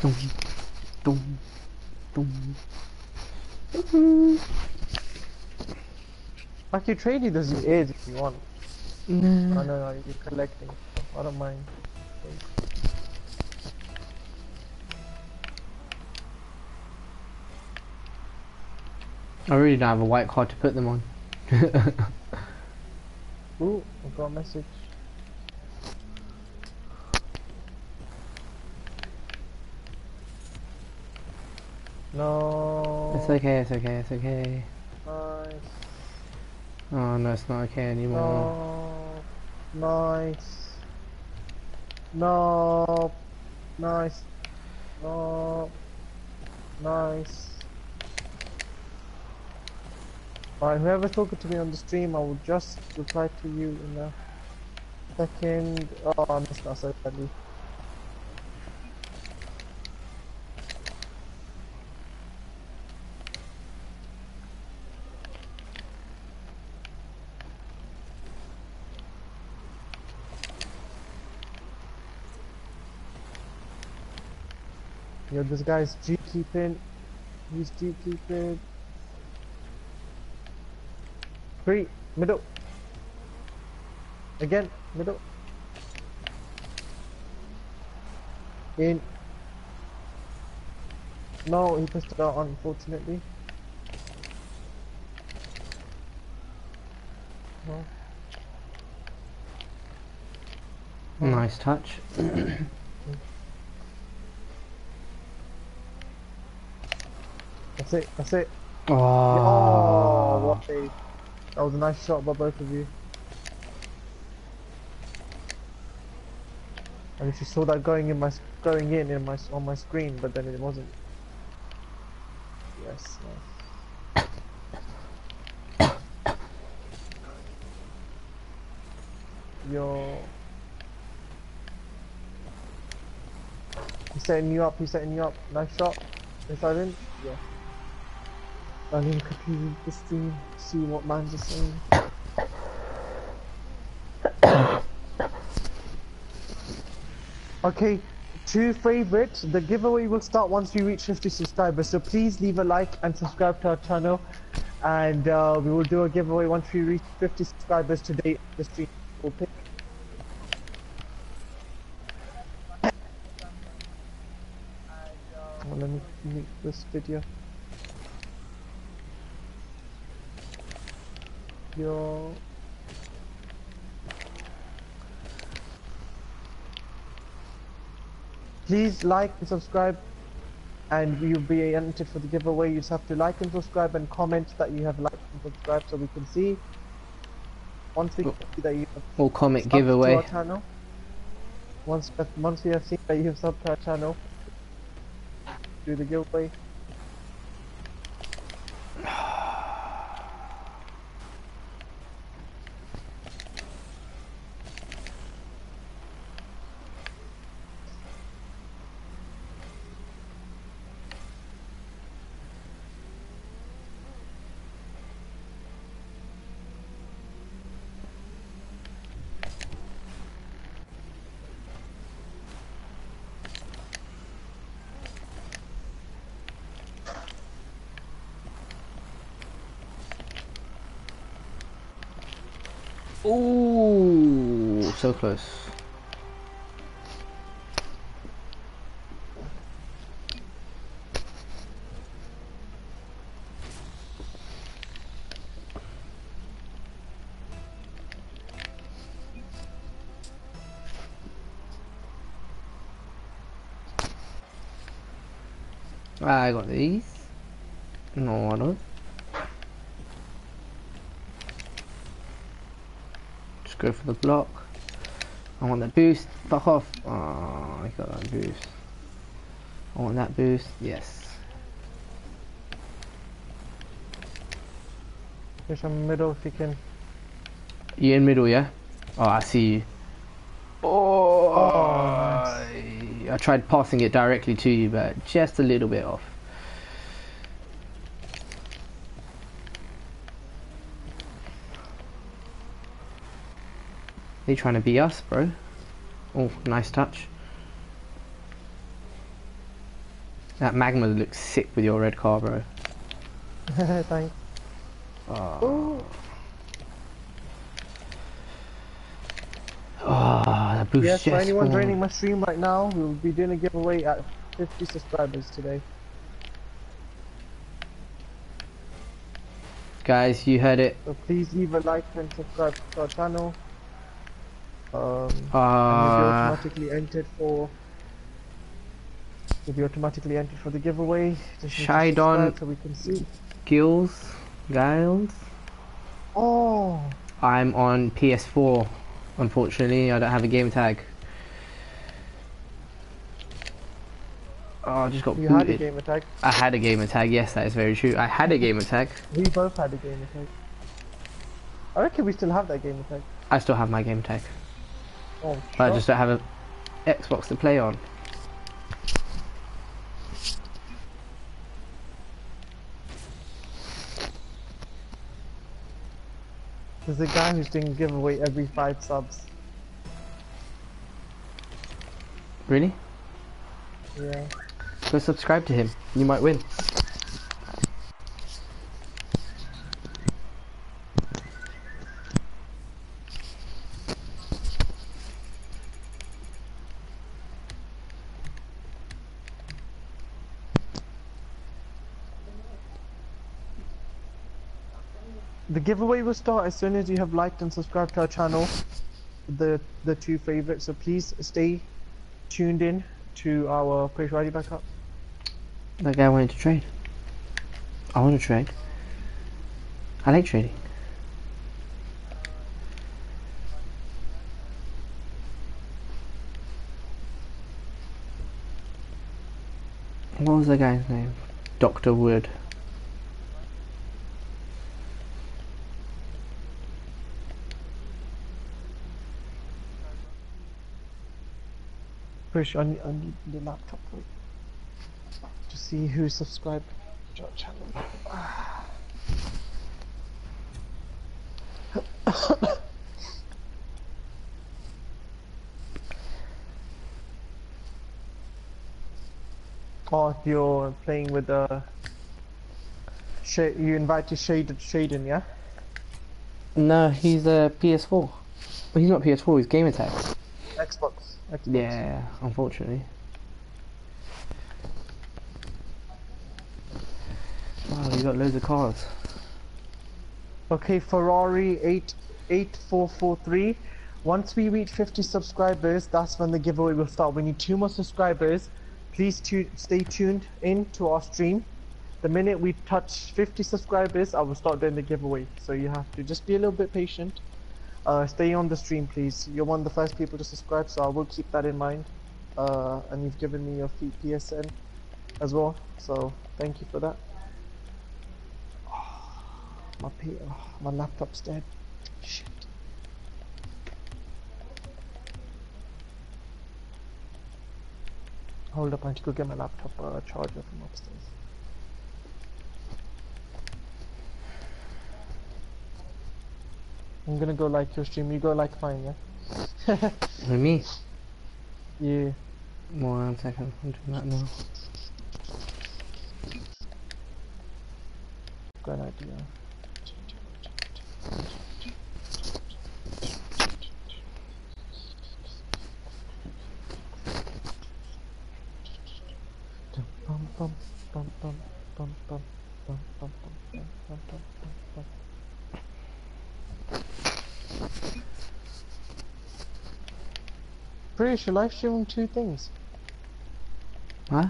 Dum, dum, dum. Dum. I can trade you those ears if you want. Nah. I know no, you're collecting. I don't mind. I really don't have a white card to put them on. Ooh, I got a message. No. it's okay, it's okay, it's okay. Nice. Oh no, it's not okay anymore. No. Nice. No. Nice. No. Nice. Alright, whoever's talking to me on the stream, I will just reply to you in a second. Oh, I missed that so badly. This guy's G keeping. He's G keeping. Three, middle. Again, middle. In. No, he pushed it out, unfortunately. No. Nice touch. That's it, that's it. Oh, Oh, what a... That was a nice shot by both of you. I literally saw that going in my going in in my on my screen, but then it wasn't. Yes. Nice. Yo. He's setting you up. He's setting you up. Nice shot. Inside in? Yeah. I need to quickly read the see what man's is saying. okay, two favorites. The giveaway will start once we reach 50 subscribers, so please leave a like and subscribe to our channel. And uh, we will do a giveaway once we reach 50 subscribers today. The stream will pick. Well, let me make this video. Please like and subscribe and you'll be entered for the giveaway. You just have to like and subscribe and comment that you have liked and subscribed so we can see. Once we see that you have all comic subbed to giveaway. our channel. Once once we have seen that you have subbed to our channel, do the giveaway. Ooh, so close. Ah, I got these. No, I don't. Go for the block. I want that boost. Fuck off. Oh, I got that boost. I want that boost. Yes. There's on middle if you can. You in middle, yeah? Oh, I see you. Oh, Oh, I tried passing it directly to you, but just a little bit off. They trying to be us, bro. Oh, nice touch. That magma looks sick with your red car, bro. Thanks. Oh, oh that boost Yes, for anyone joining my stream right now, we will be doing a giveaway at 50 subscribers today. Guys, you heard it. So please leave a like and subscribe to our channel. Um, and you'll be Uh, automatically entered for. You'll automatically entered for the giveaway. To so we can see. Gills, Giles. Oh, I'm on PS4. Unfortunately, I don't have a game tag. Oh, I just got you had a booted. game attack. I had a gamer tag. Yes, that is very true. I had a gamer tag. We both had a game attack. I reckon we still have that game attack. I still have my game tag, Oh, I just don't have a Xbox to play on. There's a guy who's doing a giveaway every five subs. Really? Yeah. Go subscribe to him. You might win. Giveaway will start as soon as you have liked and subscribed to our channel. The the two favorites. So please stay tuned in to our ready back up. That guy wanted to trade. I want to trade. I like trading. What was the guy's name? Dr. Wood. Push on on the laptop to see who subscribed to our channel. Oh, you're playing with uh, the. Sh- you invited Shade Shaden, yeah? No, he's a PS4. Well, he's not PS4, he's Game Attack. Xbox. Yeah, unfortunately. Wow, you got loads of cars. Okay, Ferrari eight eight four four three. Once we reach 50 subscribers, that's when the giveaway will start. We need two more subscribers. Please tu- stay tuned in to our stream. The minute we touch 50 subscribers, I will start doing the giveaway. So you have to just be a little bit patient. Uh, stay on the stream, please. You're one of the first people to subscribe, so I will keep that in mind. Uh, and you've given me your feet PSN as well, so thank you for that. My P- oh, my laptop's dead. Shit. Hold up, I need to go get my laptop uh, charger from upstairs. I'm gonna go like your stream. You go like mine, yeah. Me? Yeah. One second, I'm doing that now. Good idea. Bum, bum, bum, bum, bum, bum, bum, bum, bum, bum, bum, bum, bum, bum. sure live streaming two things. Huh?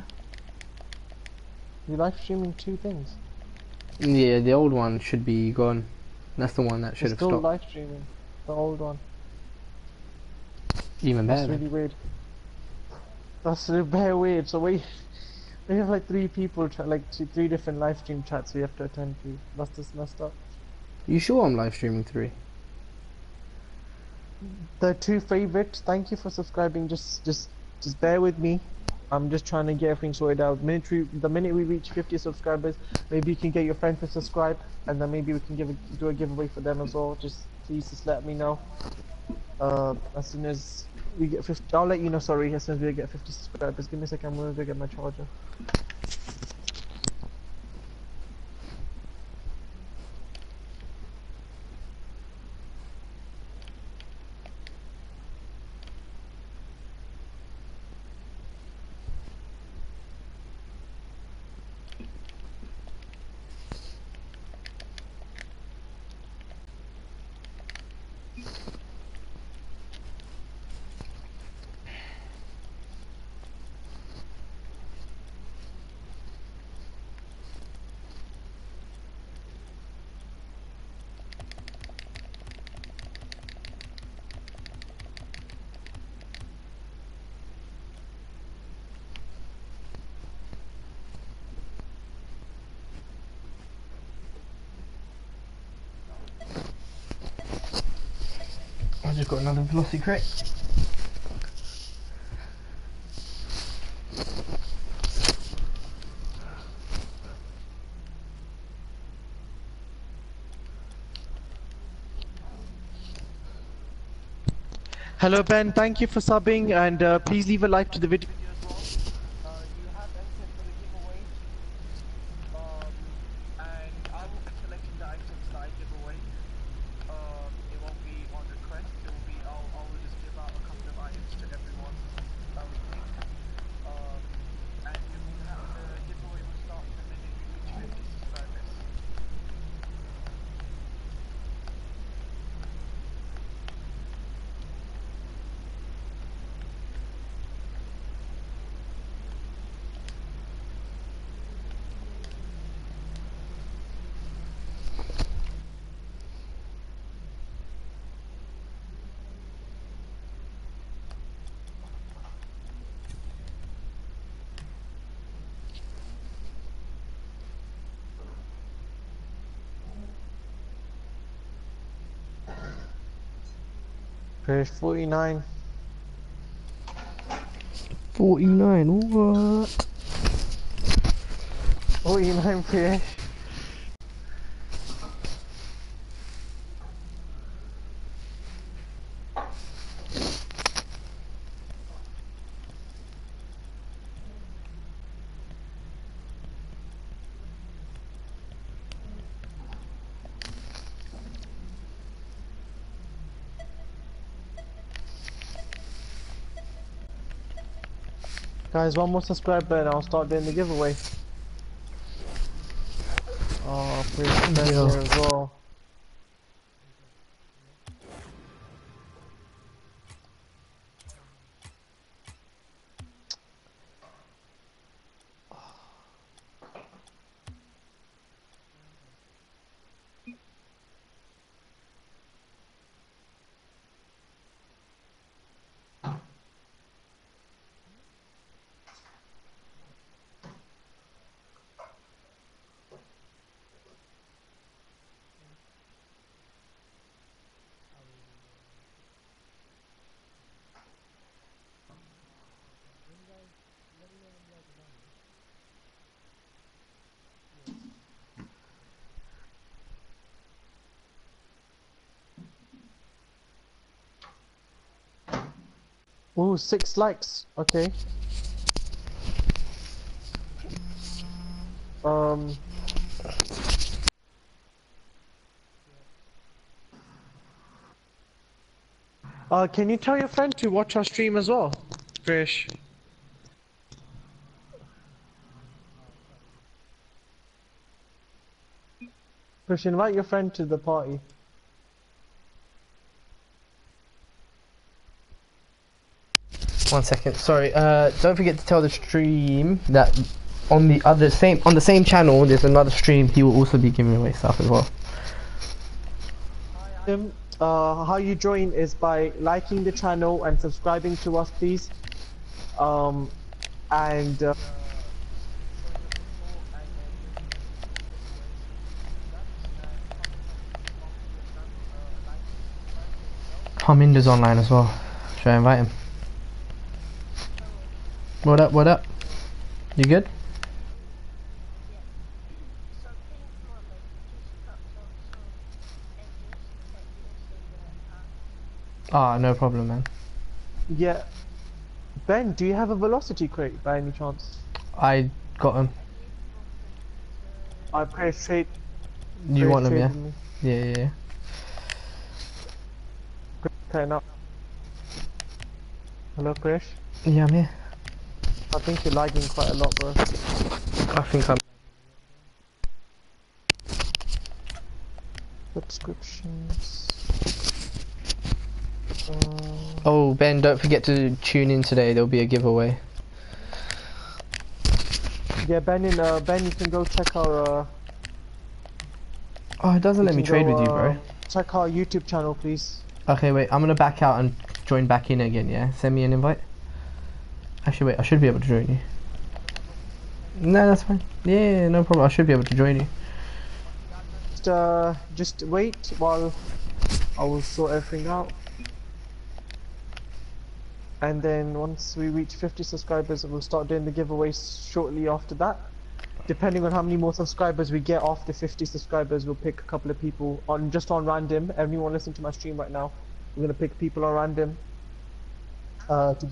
You're live streaming two things. Yeah, the old one should be gone. That's the one that should have still stopped. live streaming. The old one. Even better. That's really weird. That's a very weird. So we we have like three people, like two, three different live stream chats we have to attend to. That's just messed up. You sure I'm live streaming three? The two favorites. Thank you for subscribing. Just just just bear with me. I'm just trying to get everything sorted out. Minute we, the minute we reach 50 subscribers, maybe you can get your friend to subscribe, and then maybe we can give a, do a giveaway for them as well. Just please just let me know. Uh, as soon as we get 50, I'll let you know. Sorry, as soon as we get 50 subscribers. Give me a second. I'm gonna go get my charger. Velocity crate. Hello Ben, thank you for subbing and uh, please leave a like to the video as well. Uh, you have entered for the giveaway. Um, and I will be selecting the items that I give away. Um, it won't be on request, it will be, I'll, I will just give out a couple of items to everyone that we pick. Um, and we will have, the giveaway will start the minute we reach 50 subscribers. Page 49. 49, what? 49 page. Guys, one more subscriber and I'll start doing the giveaway. Oh, please Yeah. as well. Ooh, six likes. Okay. Um. Uh, can you tell your friend to watch our stream as well, Trish? Trish, invite your friend to the party. One second, sorry. Uh, don't forget to tell the stream that on the other same on the same channel there's another stream. He will also be giving away stuff as well. Um, uh, how you join is by liking the channel and subscribing to us, please. Um, and uh, Harminder's online as well. Should I invite him? What up? What up? You good? Ah, no problem, man. yeah, Ben, do you have a velocity crate by any chance? I got him. I pray straight. You want him, straight yeah? Yeah, yeah, yeah. Turn up. Hello, Krish. Yeah, I'm here. I think you're lagging quite a lot, bro. I think I'm. Subscriptions. Uh, Oh, Ben, don't forget to tune in today. There'll be a giveaway. yeah, Ben, in, uh, Ben, you can go check our. Uh, Oh, it doesn't you let me trade go, with you, bro. uh, Check our YouTube channel, please. Okay, wait. I'm gonna back out and join back in again. Yeah, send me an invite. Actually, wait. I should be able to join you. No, that's fine. Yeah, no problem. I should be able to join you. Just, uh, just wait while I will sort everything out. and then once we reach 50 subscribers, we'll start doing the giveaways shortly after that. Depending on how many more subscribers we get after 50 subscribers, we'll pick a couple of people on just on random. Everyone listening to my stream right now, we're gonna pick people on random. Uh, to,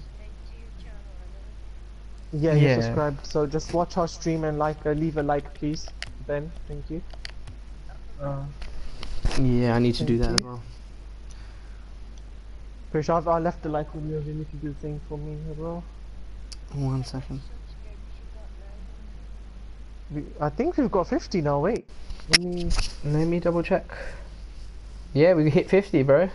yeah, Yeah. subscribed. So just watch our stream and like, uh, leave a like, please. Ben, thank you. Uh, Yeah, I need to do that as you. well. Krish, I've, I left the like on yours. You need to do the same for me as well. One second. We, I think we've got 50 now. Wait, let me. Let me double check. Yeah, we hit 50, bro.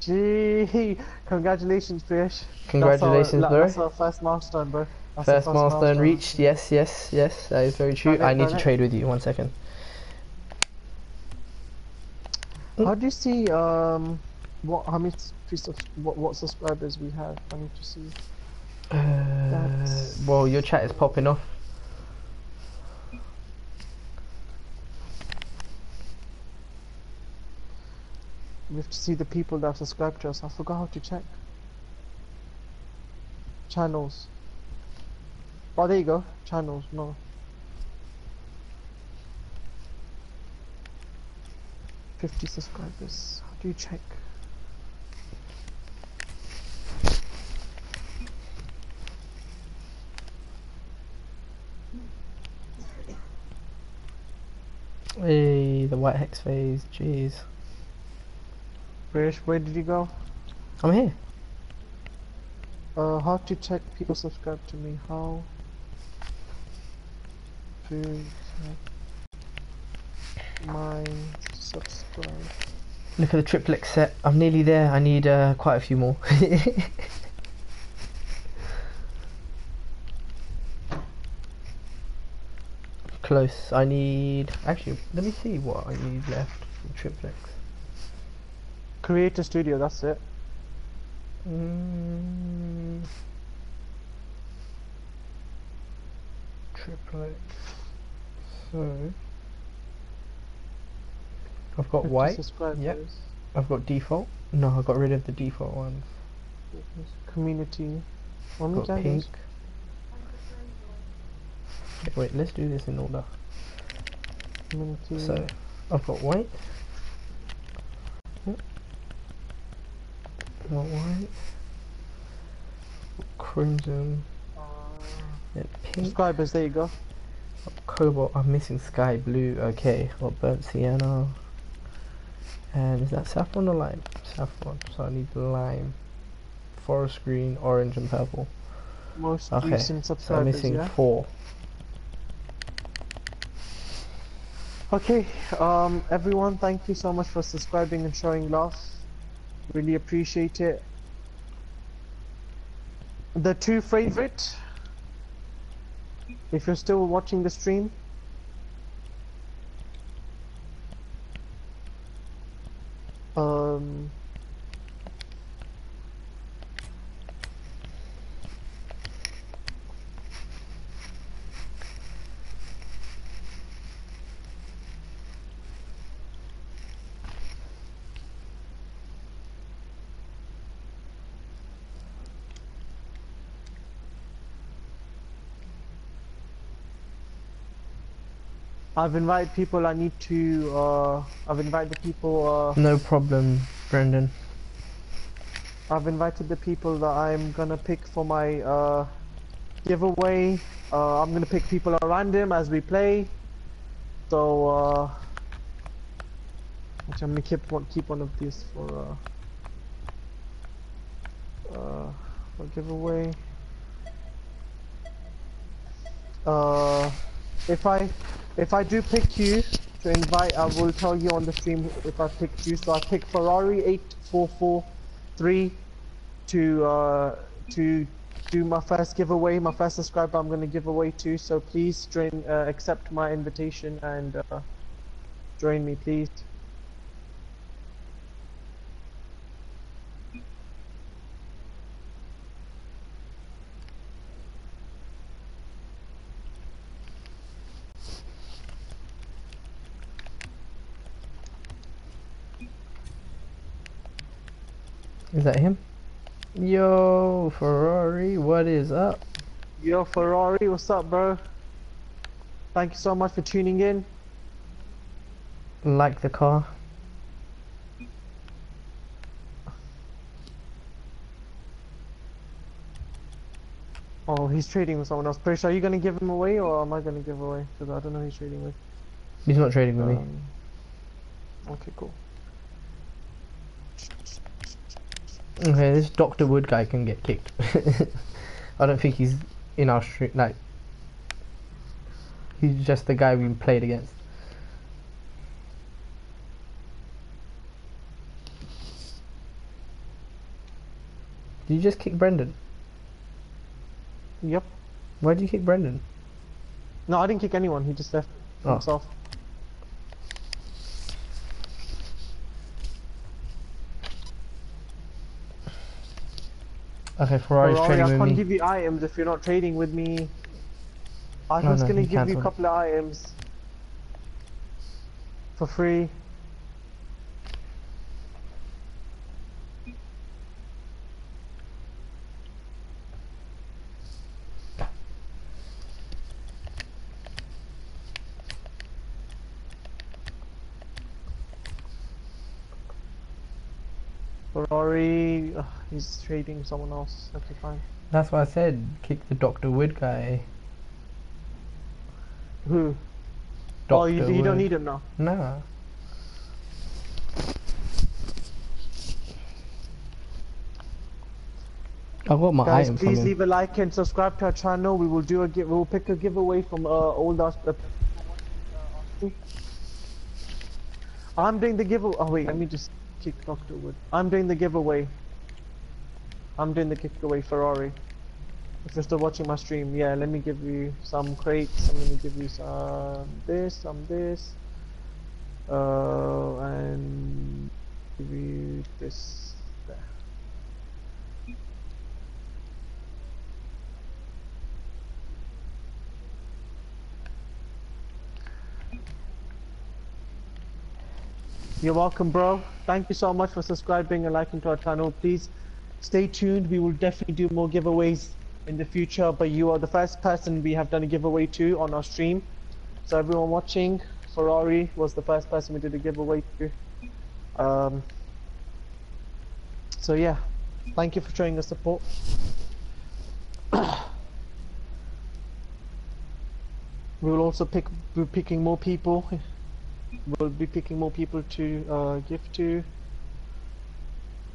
Gee, congratulations, Krish. Congratulations, that's our, bro. That's our first milestone, bro. That's our First milestone reached. Yes, yes, yes. That is very true. Okay, I need to it. trade with you. One second. How do you see um what how many what what subscribers we have? I need to see. Uh, well, your chat is popping off. We have to see the people that have subscribed to us. I forgot how to check. Channels. Oh, there you go. Channels. No. Fifty subscribers. How do you check? Hey, the white hex phase. Jeez. Where where did you go? I'm here. Uh, how to check people subscribe to me? How to check my subscribe? Look at the triplex set. I'm nearly there. I need uh, quite a few more. Close. I need. Actually, let me see what I need left triplex. Create a studio. That's it. Mm. So. I've got 50 white. subscribers. I've got default. No, I got rid of the default ones. Community. Many Got pink. Wait, let's do this in order. Community. So, I've got white. Yep. Got white. Crimson. Then pink. subscribers. There you go. Cobalt. I'm missing sky blue. Okay. Got burnt sienna. And is that saffron or lime? Saffron. So I need lime. Forest green, orange, and purple. Most Okay. recent So I'm missing yeah. four. Okay. Um, everyone, thank you so much for subscribing and showing love. Really appreciate it. The two favorite. If you're still watching the stream. Um. I've invited people I need to, uh, I've invited the people, uh, No problem, Brendan. I've invited the people that I'm gonna pick for my, uh, giveaway. Uh, I'm gonna pick people at random as we play. So, uh, actually, I'm gonna keep one, keep one of these for, uh, uh, for giveaway. Uh, if I, if I do pick you to invite, I will tell you on the stream if I picked you. So I pick Ferrari eight four four three to uh to do my first giveaway. My first subscriber I'm gonna give away to. So please join, uh, accept my invitation and uh, join me, please. Is that him? Yo, Ferrari, what is up? Yo, Ferrari, what's up, bro? Thank you so much for tuning in. Like the car? Oh, he's trading with someone else. Pretty are you gonna give him away, or am I gonna give away? Because I don't know who he's trading with. He's not trading with me. Um, okay, cool. Okay, this Dr. Wood guy can get kicked. I don't think he's in our street. Like, he's just the guy we played against. Did you just kick Brendan? Yep. Why did you kick Brendan? No, I didn't kick anyone. He just left Oh. himself. Okay, Ferrari's Ferrari, trading I with can't me. give you items if you're not trading with me. I No, was no, gonna give you a couple of items for free. Ferrari, ugh, he's trading someone else. Okay, fine. That's why I said kick the Dr. Wood guy. Who? Dr. oh, you, you don't need him now. No. I got my Guys, please leave a like and subscribe to our channel. We will do a give. We'll pick a giveaway from uh, old the. Uh, I'm doing the giveaway. Oh wait, let me just kick Doctor Wood. I'm doing the giveaway. I'm doing the giveaway Ferrari. If you're still watching my stream, yeah, let me give you some crates. I'm gonna give you some this, some this, uh, and give you this. There. You're welcome, bro. Thank you so much for subscribing and liking to our channel. Please stay tuned. We will definitely do more giveaways in the future, but you are the first person we have done a giveaway to on our stream. So everyone watching, Ferrari was the first person we did a giveaway to. Um, so yeah, thank you for showing us support. we will also pick, we're picking more people we'll be picking more people to uh, give to.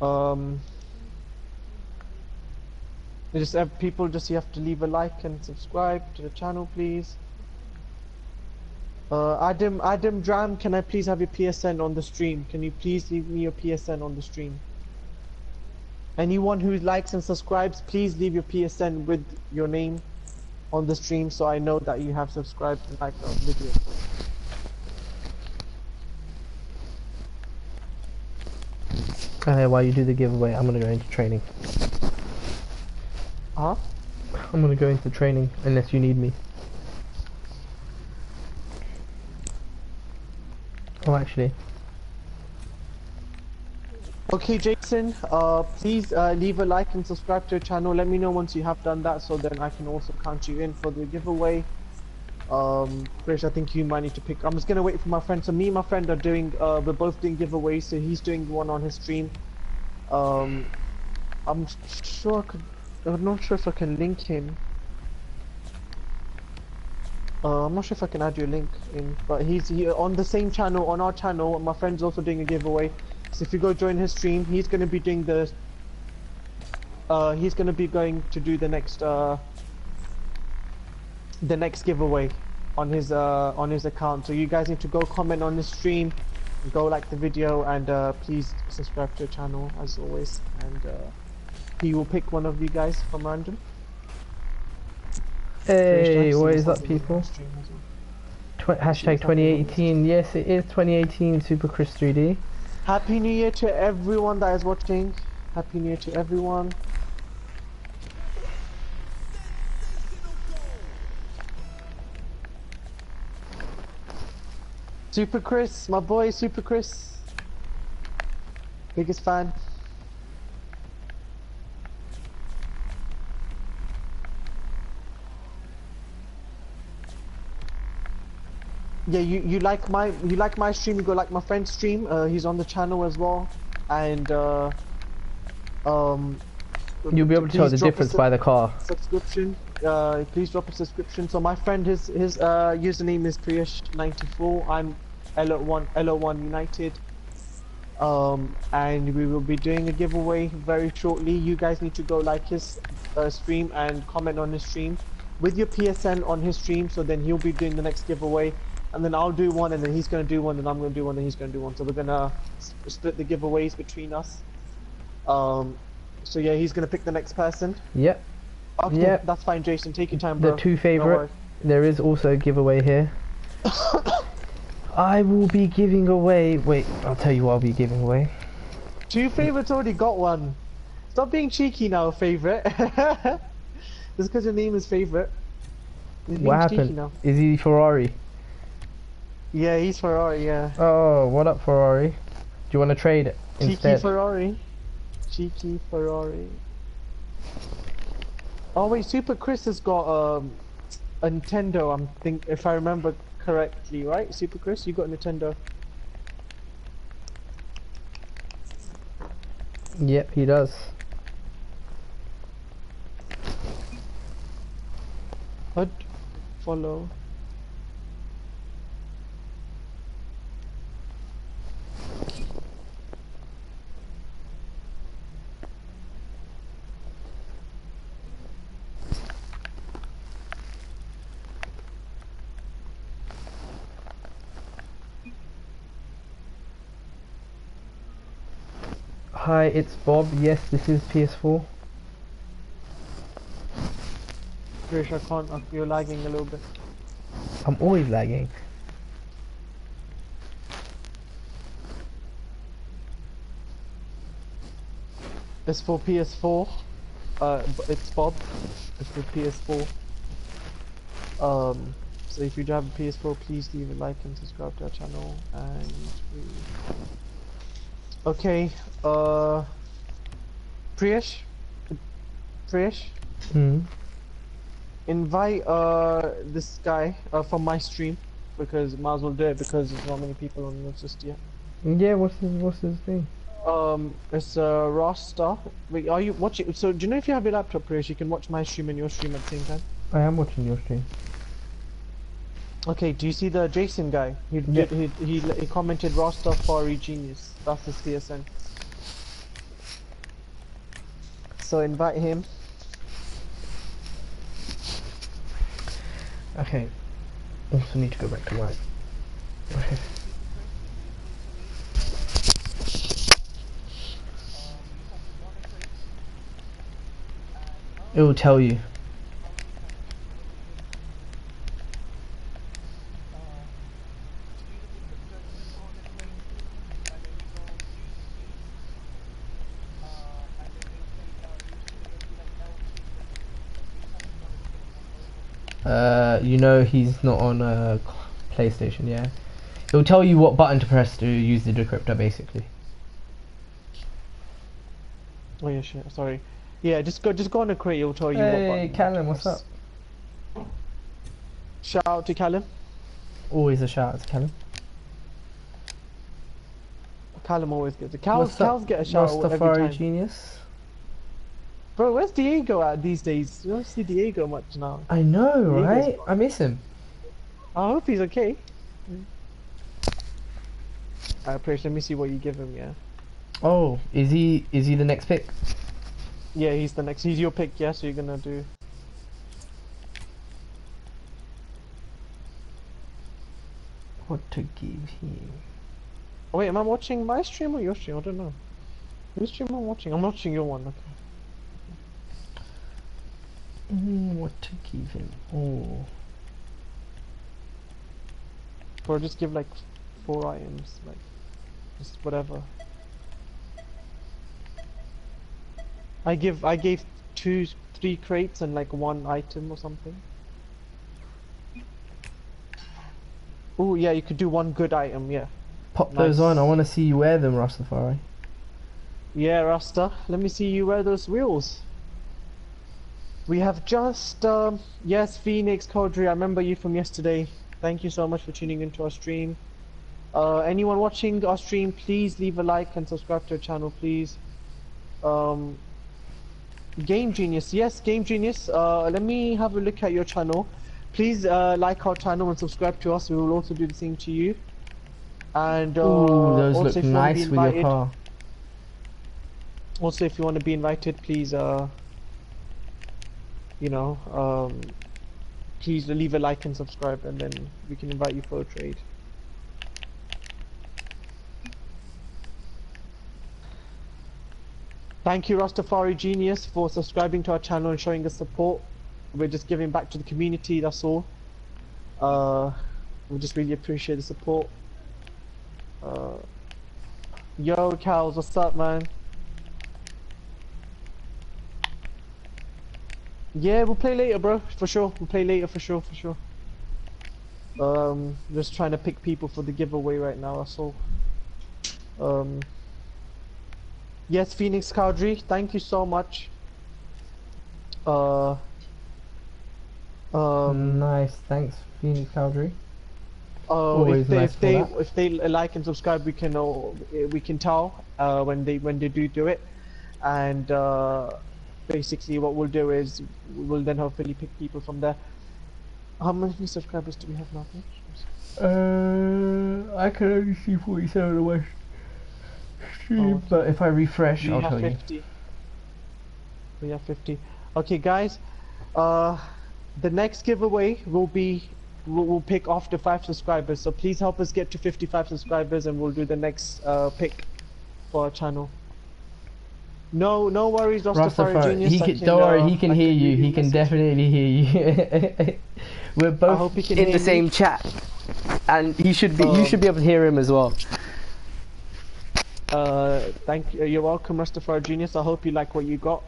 Um, just have people just you have to leave a like and subscribe to the channel, please. Uh, Adam, Adam Dram, can I please have your PSN on the stream? Can you please leave me your PSN on the stream? Anyone who likes and subscribes, please leave your PSN with your name on the stream so I know that you have subscribed and liked our video. Okay, while you do the giveaway, I'm gonna go into training. I'm gonna go into training unless you need me. Oh, actually, Okay, Jason, uh, please uh, leave a like and subscribe to our channel. Let me know once you have done that so then I can also count you in for the giveaway. Um, Krish, I think you might need to pick. I'm just gonna wait for my friend. So me and my friend are doing, uh, we're both doing giveaways. So he's doing one on his stream. Um, I'm sure I could, I'm not sure if I can link him. Uh, I'm not sure if I can add your link in, but he's he, on the same channel, on our channel. My friend's also doing a giveaway. So if you go join his stream, he's gonna be doing the. Uh, he's gonna be going to do the next uh. The next giveaway, on his uh on his account. So you guys need to go comment on his stream, go like the video, and uh, please subscribe to the channel as always. And uh, he will pick one of you guys from random. hey, what is much people? the stream as well. Tw hashtag 2018. Yes, it is 2018 Super Chris 3D. Happy New Year to everyone that is watching. Happy New Year to everyone. Super Chris, my boy Super Chris. Biggest fan. Yeah, you, you like my you like my stream, you go like my friend's stream. Uh, he's on the channel as well, and uh, um, You'll be able to tell the difference by the car. subscription. Uh, please drop a subscription. So my friend, his his uh username is Priyash94. I'm LO1 LO1 United. Um, and we will be doing a giveaway very shortly. You guys need to go like his uh, stream and comment on his stream with your PSN on his stream. So then he'll be doing the next giveaway, and then I'll do one, and then he's gonna do one, and I'm gonna do one, and he's gonna do one. So we're gonna split the giveaways between us. Um, so yeah, he's gonna pick the next person. Yep. Okay, Yep. that's fine, Jason. Take your time, The two No favorite. worries. There is also a giveaway here. I will be giving away. Wait, I'll tell you what I'll be giving away. Two favorites already got one. Stop being cheeky now, favorite. Just because your name is favorite. What happened? now. Is he Ferrari? Yeah, he's Ferrari. Yeah. Oh, what up, Ferrari? Do you want to trade it Cheeky instead? Ferrari. Cheeky Ferrari. Oh wait, Super Chris has got um, a Nintendo. I'm think if I remember correctly, right? Super Chris, you got a Nintendo. Yep, he does. Hud, follow. Hi, it's Bob. Yes, this is PS4. Krish, I can't. You're lagging a little bit. I'm always lagging. It's for PS4. Uh, it's Bob. It's for PS4. Um, so if you do have a PS4, please leave a like and subscribe to our channel. And we... okay, uh, Priyesh, Priyesh, Hmm. invite uh this guy uh, from my stream because might as well do it because there's not many people on the just yet. Yeah, what's his what's his thing? Um, it's uh, Rasta. Wait, are you watching? So, do you know if you have your laptop, Priyesh, you can watch my stream and your stream at the same time? I am watching your stream. Okay, do you see the Jason guy? He Yeah. did, he, he he commented Rastafari genius. That's his PSN. So invite him. Okay. Also need to go back to work. Okay. It will tell you. Uh, you know he's not on a PlayStation, yeah. It'll tell you what button to press to use the decryptor, basically. Oh yeah, shit. Sorry. Yeah, just go just go on the crate. It'll tell you what Hey, button. Callum, what's up? Shout out to Callum. Always a shout out to Callum. Callum always gets a up, Cal's get a shout out every time. genius. Bro, where's Diego at these days? You don't see Diego much now. I know, Diego's right? gone. I miss him. I hope he's okay. Alright, Prish, let me see what you give him, yeah? Oh, is he is he the next pick? Yeah, he's the next. He's your pick, yeah? So you're gonna do. What to give him? Oh, wait, am I watching my stream or your stream? I don't know. Whose stream am I watching? I'm watching your one, okay. Mm, what to give him? Oh, Or just give like four items, like just whatever. I give I gave two three crates and like one item or something. Oh yeah, you could do one good item, yeah. pop those on. I want to see you wear them, Rastafari. Yeah, Rasta. Let me see you wear those wheels. We have just um yes, Phoenix Kodri, I remember you from yesterday. Thank you so much for tuning into our stream. Uh, anyone watching our stream, please leave a like and subscribe to our channel, please. Um, Game Genius, yes, Game Genius. Uh, let me have a look at your channel. Please uh, like our channel and subscribe to us. We will also do the same to you. And uh, Ooh, those also look if you nice with your invited- car. Also, if you want to be invited, please, uh, you know, um, please leave a like and subscribe, and then we can invite you for a trade. Thank you, Rastafari Genius, for subscribing to our channel and showing us support. We're just giving back to the community, that's all. Uh, we just really appreciate the support. Uh, yo, Cows, what's up, man? Yeah, we'll play later, bro. For sure. We'll play later, for sure, for sure. Um, just trying to pick people for the giveaway right now, that's all. Um, yes, Phoenix Cowdrey, thank you so much. Uh, um, nice, thanks, Phoenix Cowdrey. uh, if they, nice if they, that. if they like and subscribe, we can, all, we can tell, uh, when they, when they do do it. And, uh, basically what we'll do is we'll then hopefully pick people from there. How many subscribers do we have now? Uh, I can only see 47 on the West stream, Oh. but if I refresh, We I'll have tell you. 50. We have 50. Okay, guys. Uh, the next giveaway will be we'll, we'll pick after five subscribers. So please help us get to 55 subscribers, and we'll do the next uh, pick for our channel. No, no worries, Rastafari, Rastafari, Genius. he I can, don't worry, uh, he can I hear you. He can message. definitely hear you. We're both he in the me. same chat, and he should be. you Um, should be able to hear him as well. Uh, thank you. You're welcome, Rastafari Genius. I hope you like what you got.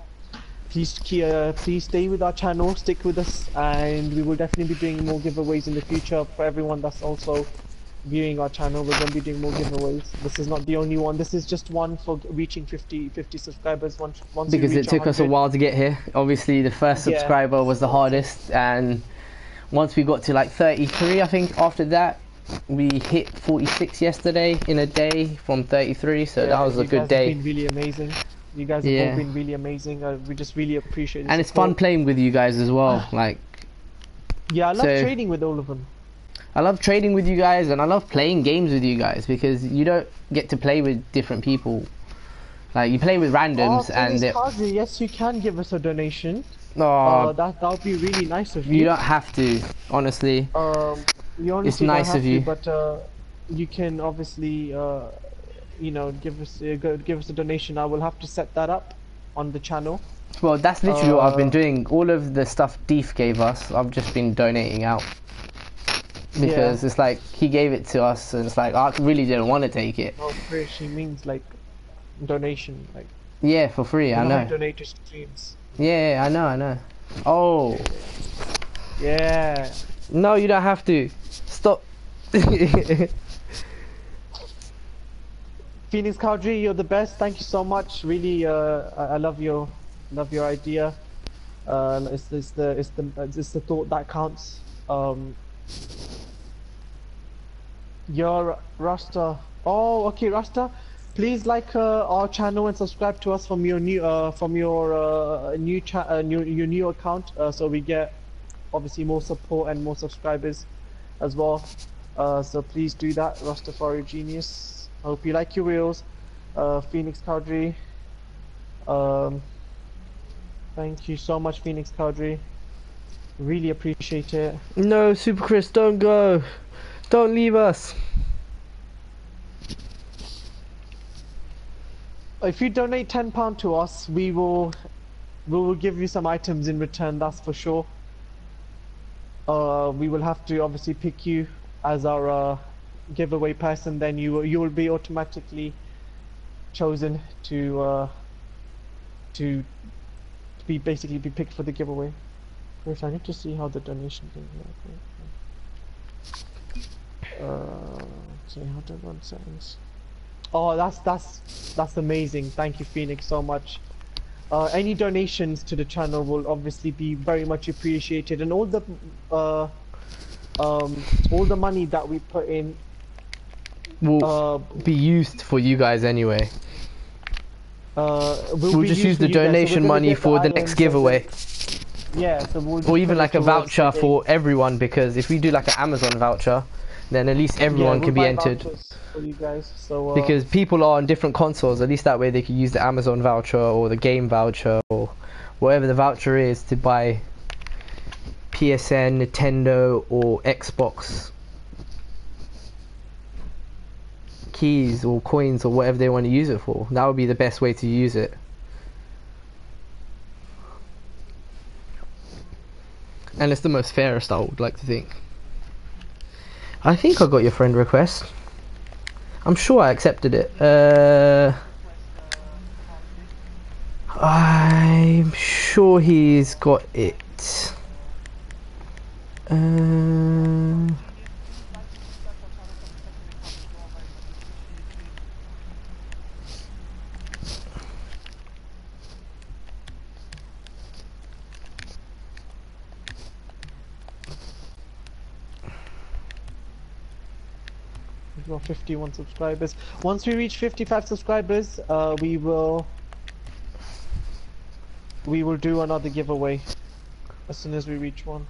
Please, uh, please stay with our channel, stick with us, and we will definitely be doing more giveaways in the future for everyone that's also viewing our channel. We're going to be doing more giveaways. This is not the only one. This is just one for reaching 50, 50 subscribers. Once, once Because it took us a while to get here. Obviously, the first Yeah. subscriber was the hardest, and once we got to like 33, I think after that, we hit 46 yesterday in a day from 33. So that was a good guys have day. Been really amazing. You guys have Yeah. all been really amazing. Uh, we just really appreciate it. And it's fun playing with you guys as well. Like, Yeah, I love so- trading with all of them. I love trading with you guys, and I love playing games with you guys because you don't get to play with different people. Like you play with randoms, oh, and it, yes, you can give us a donation. Oh, that that would be really nice of you. you don't have to. Honestly, Um, you honestly It's nice have of to, you. but uh, you can obviously, uh, you know, give us uh, give us a donation. I will have to set that up on the channel. well, that's literally what I've been Uh, doing. All of the stuff Deef gave us, I've just been donating out because it's like he gave it to us, and it's like I really didn't want to take it. Oh, free, she means like donation, like Yeah, for free. I know. donate to streams. Yeah, yeah, I know, I know. Oh Yeah. no, you don't have to. Stop. Phoenix Cowdrey, you're the best. Thank you so much. Really, uh, I, I love your love your idea. Uh, it's, it's the it's the it's the thought that counts. Um, your Rasta. Oh, okay, Rasta. Please like uh, our channel and subscribe to us from your new uh, from your uh, new uh, new your new account, uh, so we get obviously more support and more subscribers as well. Uh, so please do that, Rastafari Genius. I hope you like your reels. Phoenix Cowdrey. Um, thank you so much, Phoenix Cowdrey. Really appreciate it. no, Super Chris, don't go. Don't leave us. If you donate ten pound to us, we will we will give you some items in return. That's for sure. Uh, we will have to obviously pick you as our uh, giveaway person. Then you you will be automatically chosen to uh, to be basically be picked for the giveaway. Wait, I need to see how the donation thing works. Uh, okay, how do I on settings? Oh, that's that's that's amazing. Thank you, Phoenix, so much. Uh, any donations to the channel will obviously be very much appreciated, and all the uh, um, all the money that we put in, Will uh, be used for you guys anyway. uh, will We'll just use the you guys. So donation money for the next giveaway. Yeah, so we'll Or even like a voucher the for everyone because if we do like an Amazon voucher, then at least everyone we'll can be entered. For you guys, so uh, Because people are on different consoles, at least that way they can use the Amazon voucher or the game voucher or whatever the voucher is to buy PSN, Nintendo, or Xbox keys or coins or whatever they want to use it for. That would be the best way to use it. And it's the most fairest, I would like to think. I think I got your friend request. I'm sure I accepted it. Uh, I'm sure he's got it. Uh, We've 51 subscribers. Once we reach 55 subscribers, uh, we will we will do another giveaway as soon as we reach one.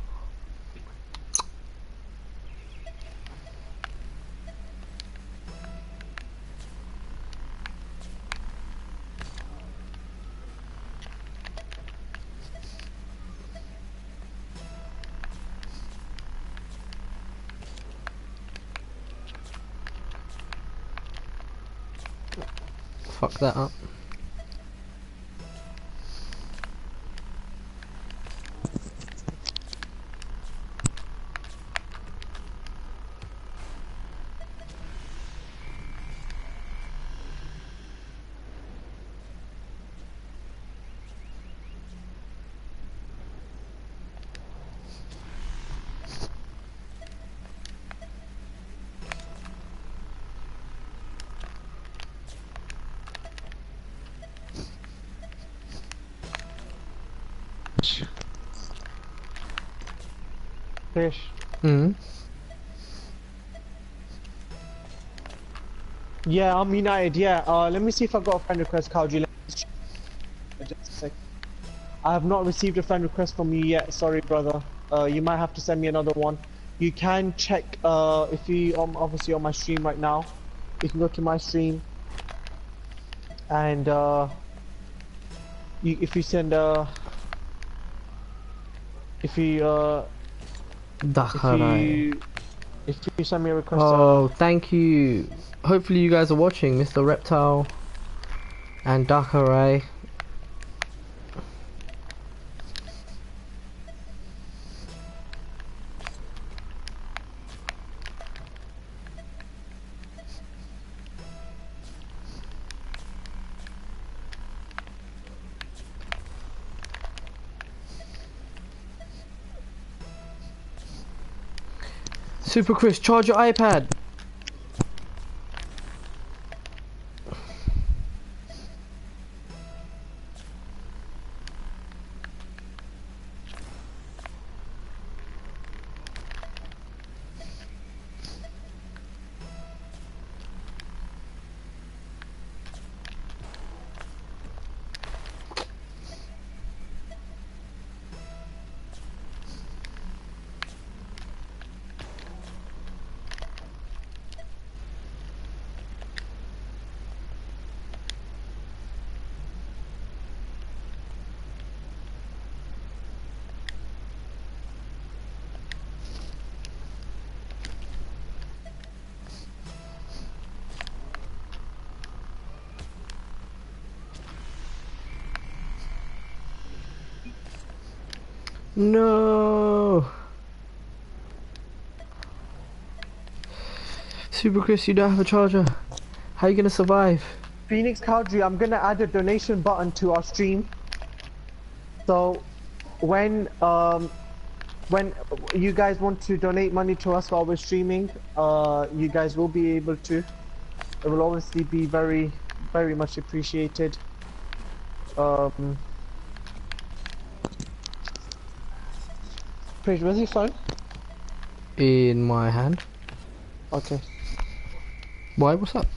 That up. Fish. Mm. Yeah, I'm United. Yeah. Uh, let me see if I got a friend request, Kawji. Let me just a sec. I have not received a friend request from you yet. Sorry, brother. Uh, you might have to send me another one. You can check uh, if you um, obviously on my stream right now. You can go to my stream, and uh, you, if you send uh, if you uh, Dakarai. you if you send me a request. Oh, thank you. Hopefully you guys are watching, Mr. Reptile and Dakarai. Super Chris, charge your iPad. No. Super Chris, you don't have a charger. How are you gonna survive? Phoenix Cowdrey, I'm gonna add a donation button to our stream. So when um when you guys want to donate money to us while we're streaming, uh you guys will be able to. It will obviously be very very much appreciated. Um Paige, where's your phone? in my hand. Okay. Why? What's up?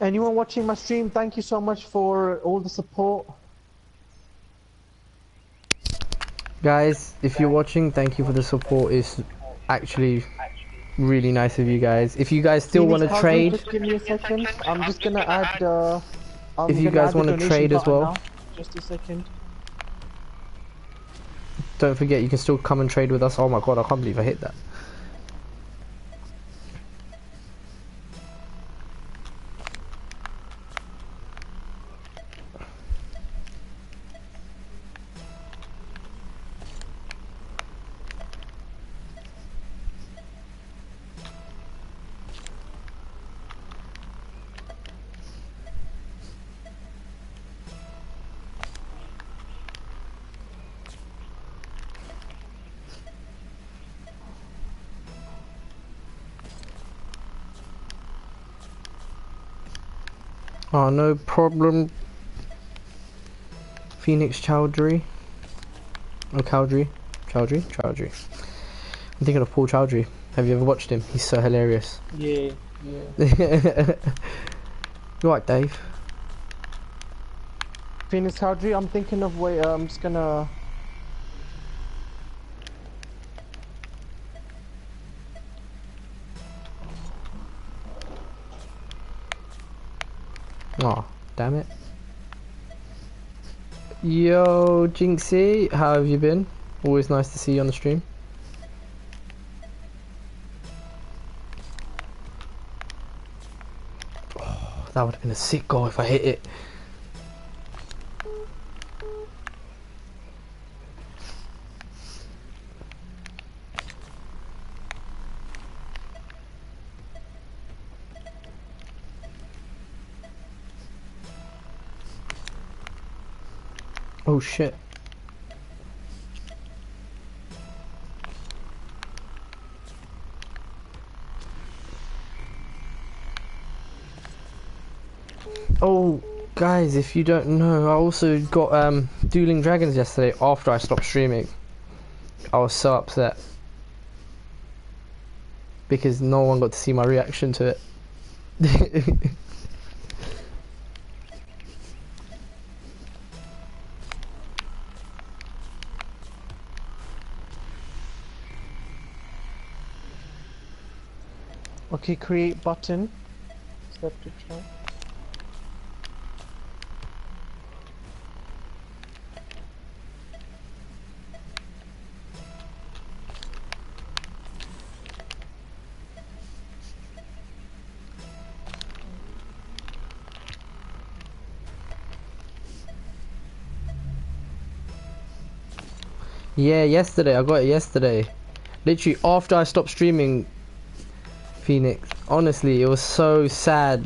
Anyone watching my stream, thank you so much for all the support. Guys, if you're watching, thank you for the support. It's actually really nice of you guys. If you guys still want to trade, Just give me a second. I'm just gonna add. Uh, I'm If you guys wanna trade as well. now. Just a second. don't forget you can still come and trade with us. Oh my god, I can't believe I hit that. No problem. Phoenix Chowdhury. Oh, Chowdhury. Chowdhury? Chowdhury. I'm thinking of Paul Chowdhry. Have you ever watched him? He's so hilarious. Yeah, yeah. you right, Dave? Phoenix Howdry, I'm thinking of wait. Uh, I'm just gonna. Jinxie, how have you been? Always nice to see you on the stream. Oh, that would have been a sick goal if I hit it. Oh shit. Oh, guys, if you don't know, I also got um, Dueling Dragons yesterday after I stopped streaming. I was so upset. Because no one got to see my reaction to it. Create button. Yeah, yesterday I got it yesterday. Literally after I stopped streaming Phoenix. Honestly, it was so sad.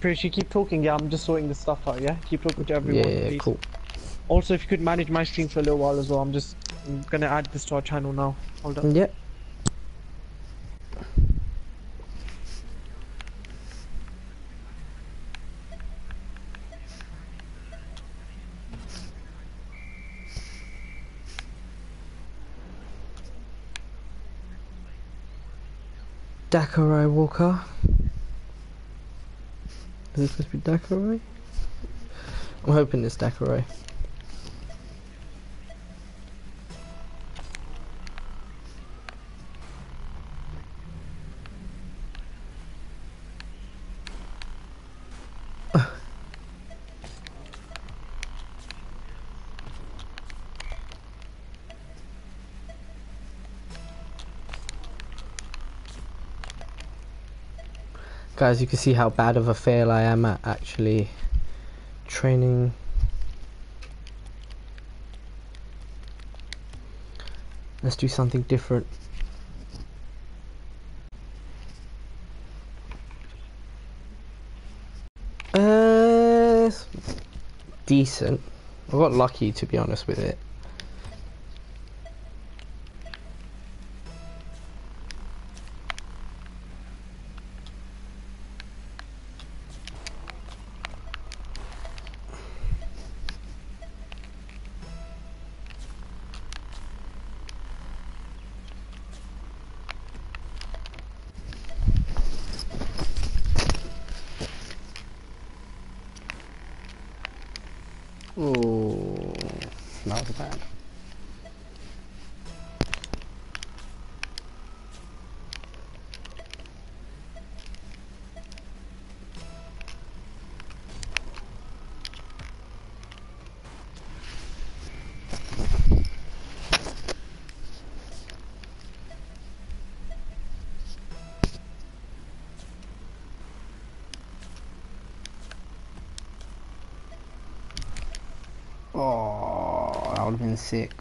Pretty you keep talking, yeah, I'm just sorting this stuff out, yeah? Keep talking to everyone, Yeah, please. cool. Also, if you could manage my stream for a little while as well, I'm just I'm gonna add this to our channel now. Hold on. Yep. Dakarai Walker. Is this supposed to be Dakarai? I'm hoping it's Dakarai. Guys, you can see how bad of a fail I am at actually training. Let's do something different. Uh, decent. I got lucky to be honest with it. Ooh, that was bad. Oh, that would have been sick.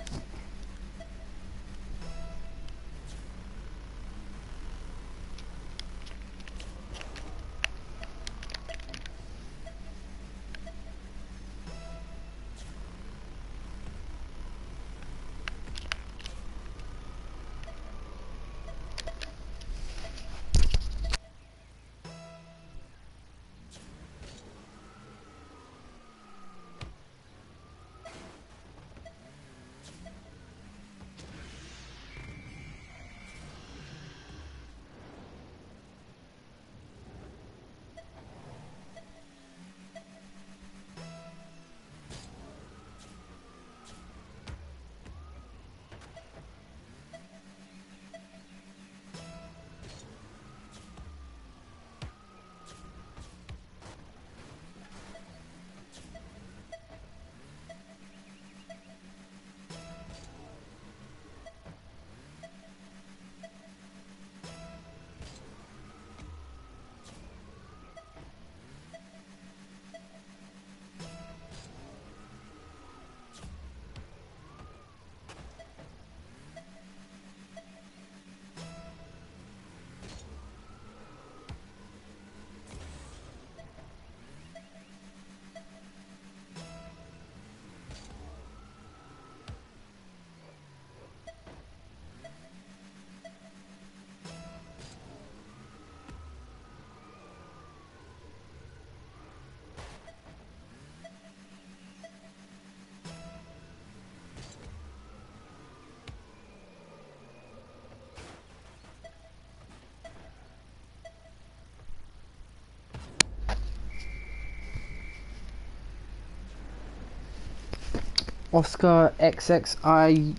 Oscar XXI.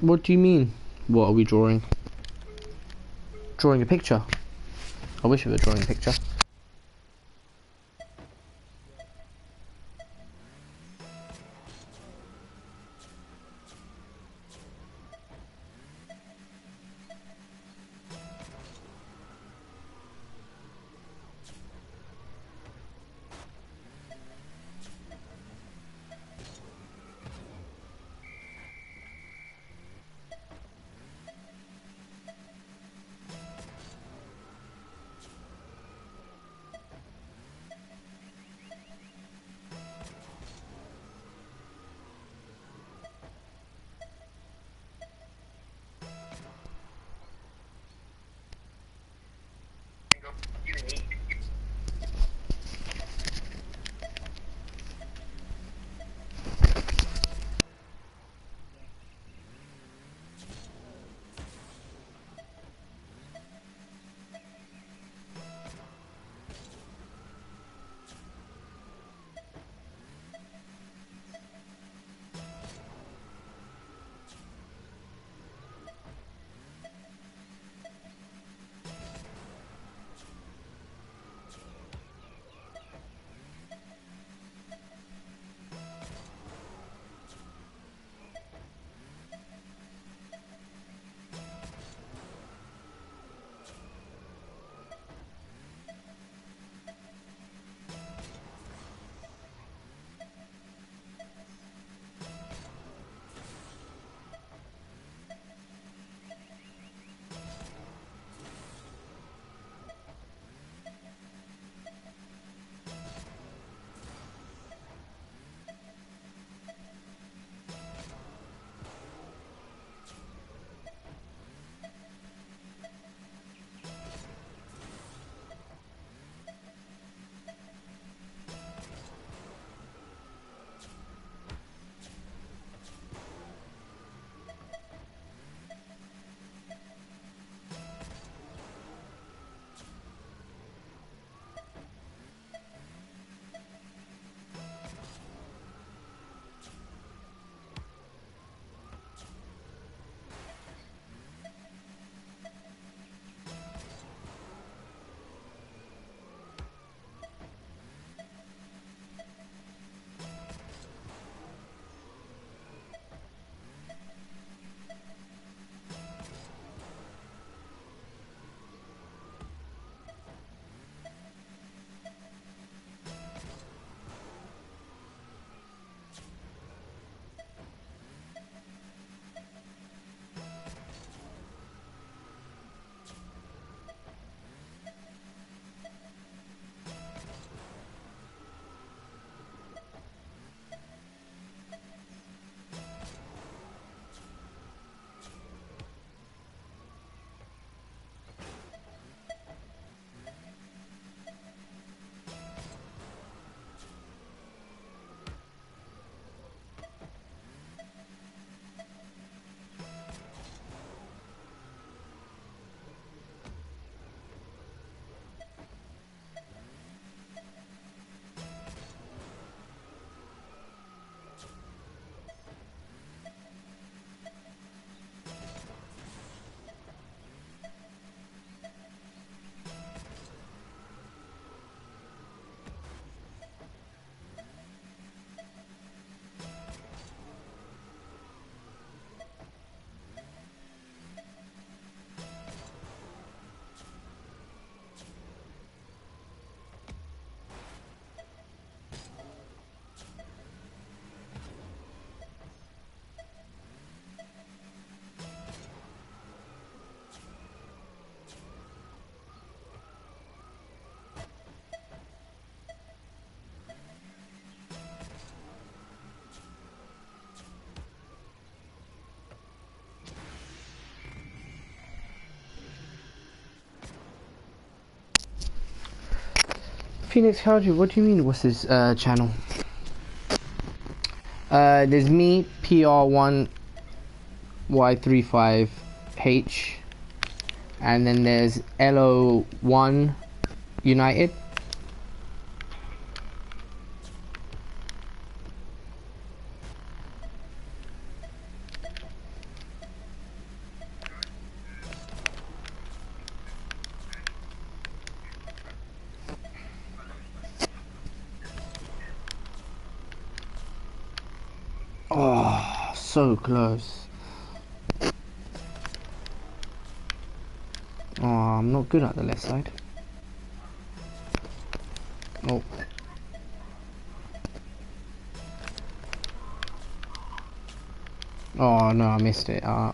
What do you mean? What are we drawing? Drawing a picture. I wish we were drawing a picture. Phoenix Country, what do you mean, what's his uh, channel? Uh, there's me, PR1Y35H, and then there's LO1 United. Oh, so close. Oh, I'm left side. Oh. Oh no, I missed it. Uh,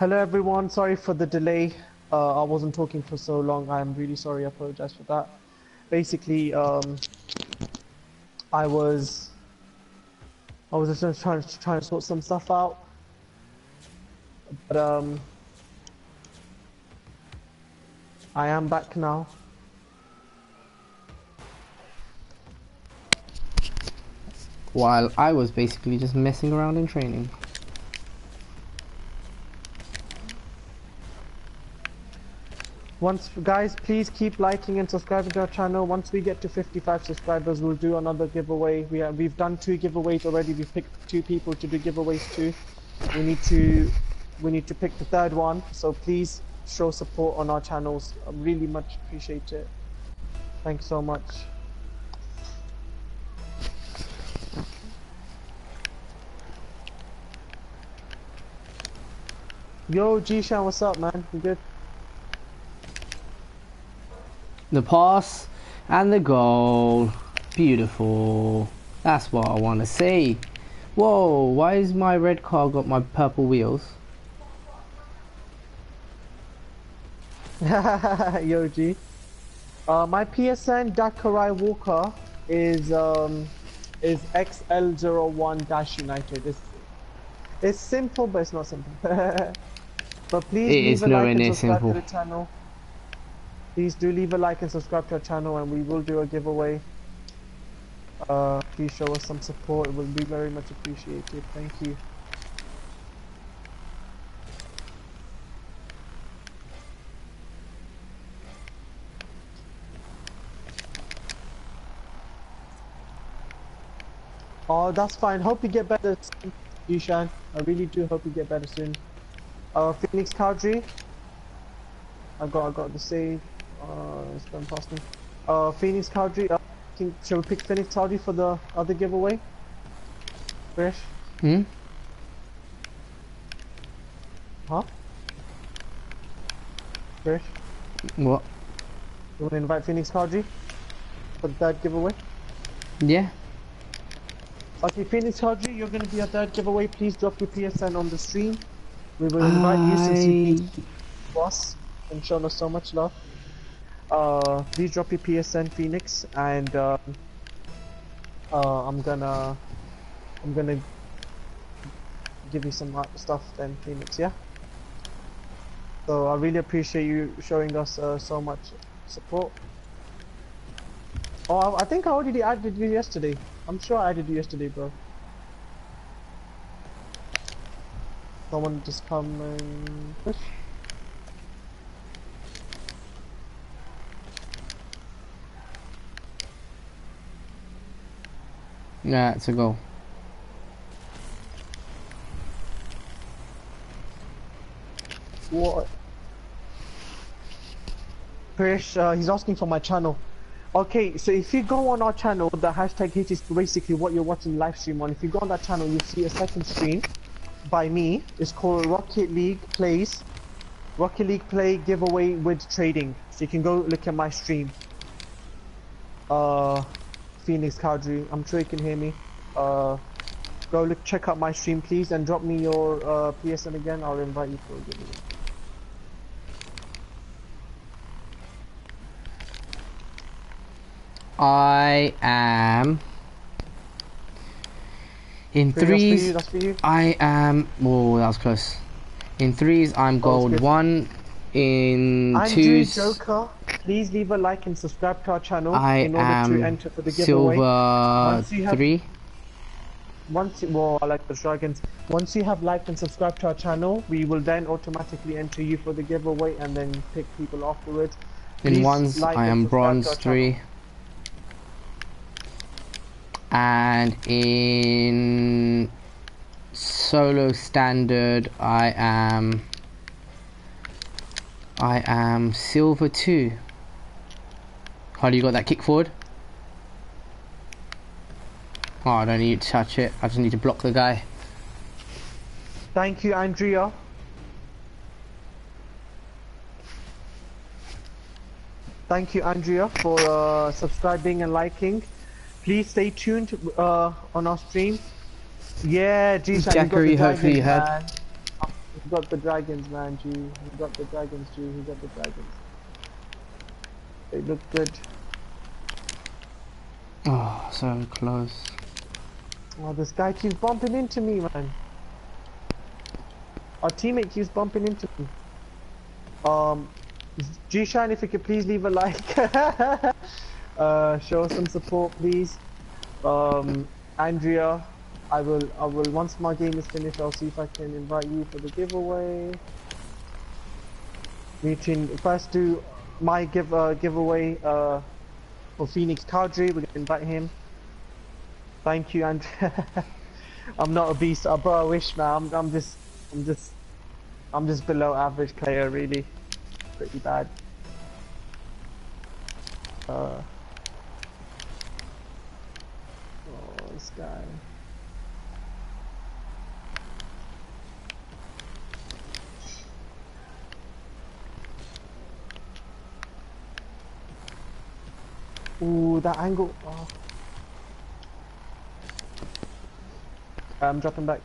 Hello everyone, sorry for the delay. Uh, I wasn't talking for so long. I'm really sorry. I apologize for that. Basically, um, I was I was just trying to trying to sort some stuff out, but um, I am back now. While I was basically just messing around in training. Once, guys, please keep liking and subscribing to our channel. Once we get to 55 subscribers, we'll do another giveaway. We have, we've done two giveaways already. We've picked two people to do giveaways to. We need to, we need to pick the third one. So please show support on our channels. I really much appreciate it. Thanks so much. Yo, G-Shan, what's up, man? You good? The pass and the goal. Beautiful. That's what I want to see. Whoa, why is my red car got my purple wheels? Yo, G. Uh, my PSN Dakarai Walker is um is XL01-United. It's it's simple, but it's not simple. but please It leave is a like and subscribe simple. to the channel. Please do leave a like and subscribe to our channel, and we will do a giveaway. Uh, please show us some support. It will be very much appreciated. Thank you. Oh, that's fine. Hope you get better soon, Ishan. I really do hope you get better soon. Uh, Phoenix Kadri. I got, I got the save. Uh, it's going past me. Uh, Phoenix Kadri. Uh, can, shall we pick Phoenix Kadri for the other giveaway? Fresh? Hmm? Huh? Fresh? What? You want to invite Phoenix Kadri for the third giveaway? Yeah? Okay, Phoenix Kadri, you're going to be a third giveaway. Please drop your PSN on the stream. We will invite you since you beat boss and shown us so much love. Uh, please drop your PSN Phoenix and uh, uh, I'm gonna I'm gonna give you some stuff then Phoenix, yeah. So I really appreciate you showing us uh, so much support. Oh, I, I think I already added you yesterday. I'm sure I added you yesterday, bro. Someone just come and push. Yeah, it's a goal. What? Krish, uh, he's asking for my channel. Okay, so if you go on our channel, the hashtag hit is basically what you're watching live stream on. If you go on that channel, you'll see a second stream by me. It's called Rocket League Plays. Rocket League Play giveaway with trading. So you can go look at my stream. Uh, Phoenix Kadri, I'm sure you can hear me. Uh, go look, check out my stream, please, and drop me your uh, PSN again. I'll invite you for a giveaway. I am in That's for you, threes. that's for you. I am. Whoa, that was close. In threes, I'm gold one. In Andrew twos, Joker, please leave a like and subscribe to our channel I in order am to enter for the giveaway. Silver have, three. Once you, well, I like the dragons. Once you have liked and subscribed to our channel, we will then automatically enter you for the giveaway and then pick people afterwards. In ones, like I am bronze three. And in solo standard, I am I am silver 2. Harley got that kick forward. Oh, I don't need to touch it. I just need to block the guy. Thank you, Andrea. Thank you, Andrea, for uh, subscribing and liking. Please stay tuned uh, on our stream. Yeah, G Jackery, hopefully you heard. Man. We got the dragons, man, G. We got the dragons, G. We got the dragons. They look good. Oh, so close. Oh, this guy keeps bumping into me, man. Our teammate keeps bumping into me. Um, G-Shine, if you could please leave a like. uh, show some support, please. Um, Andrea, I will, I will, once my game is finished, I'll see if I can invite you for the giveaway. Meeting, first do my give, uh, giveaway, uh, for Phoenix Kadri, we're gonna invite him. Thank you, and I'm not a beast, uh, but I wish, man. I'm, I'm just, I'm just, I'm just below average player, really. Pretty bad. Uh. Oh, this guy. Ooh, that angle. Oh. I'm dropping back.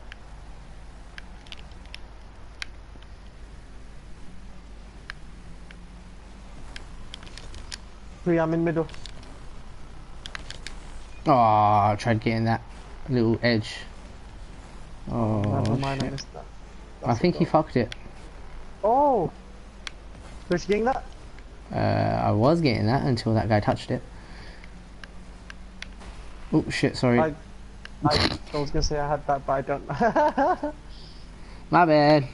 Three, I'm in middle. Oh, I tried getting that little edge. Oh, Never mind, I shit. missed that. I That's a think he fucked it. Oh! Was she getting that? Uh, I was getting that until that guy touched it. Oh shit, sorry. I, I, I was gonna say I had that, but I don't. My bad.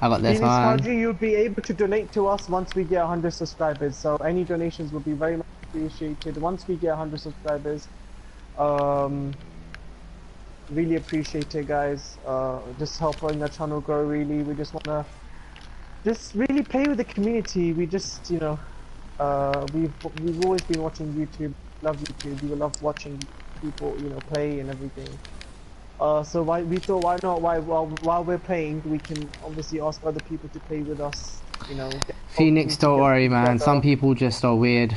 I got this one. Haji, you'll be able to donate to us once we get 100 subscribers. So any donations will be very much appreciated once we get 100 subscribers. Um, really appreciate it, guys. Uh, just helping the channel grow. Really, we just wanna just really play with the community. We just, you know, uh, we've we've always been watching YouTube. Love YouTube. We love watching people, you know, play and everything. Uh, so why we thought why not why while while we're playing we can obviously ask other people to play with us. You know. Phoenix, don't get worry, man. together. Some people just are weird.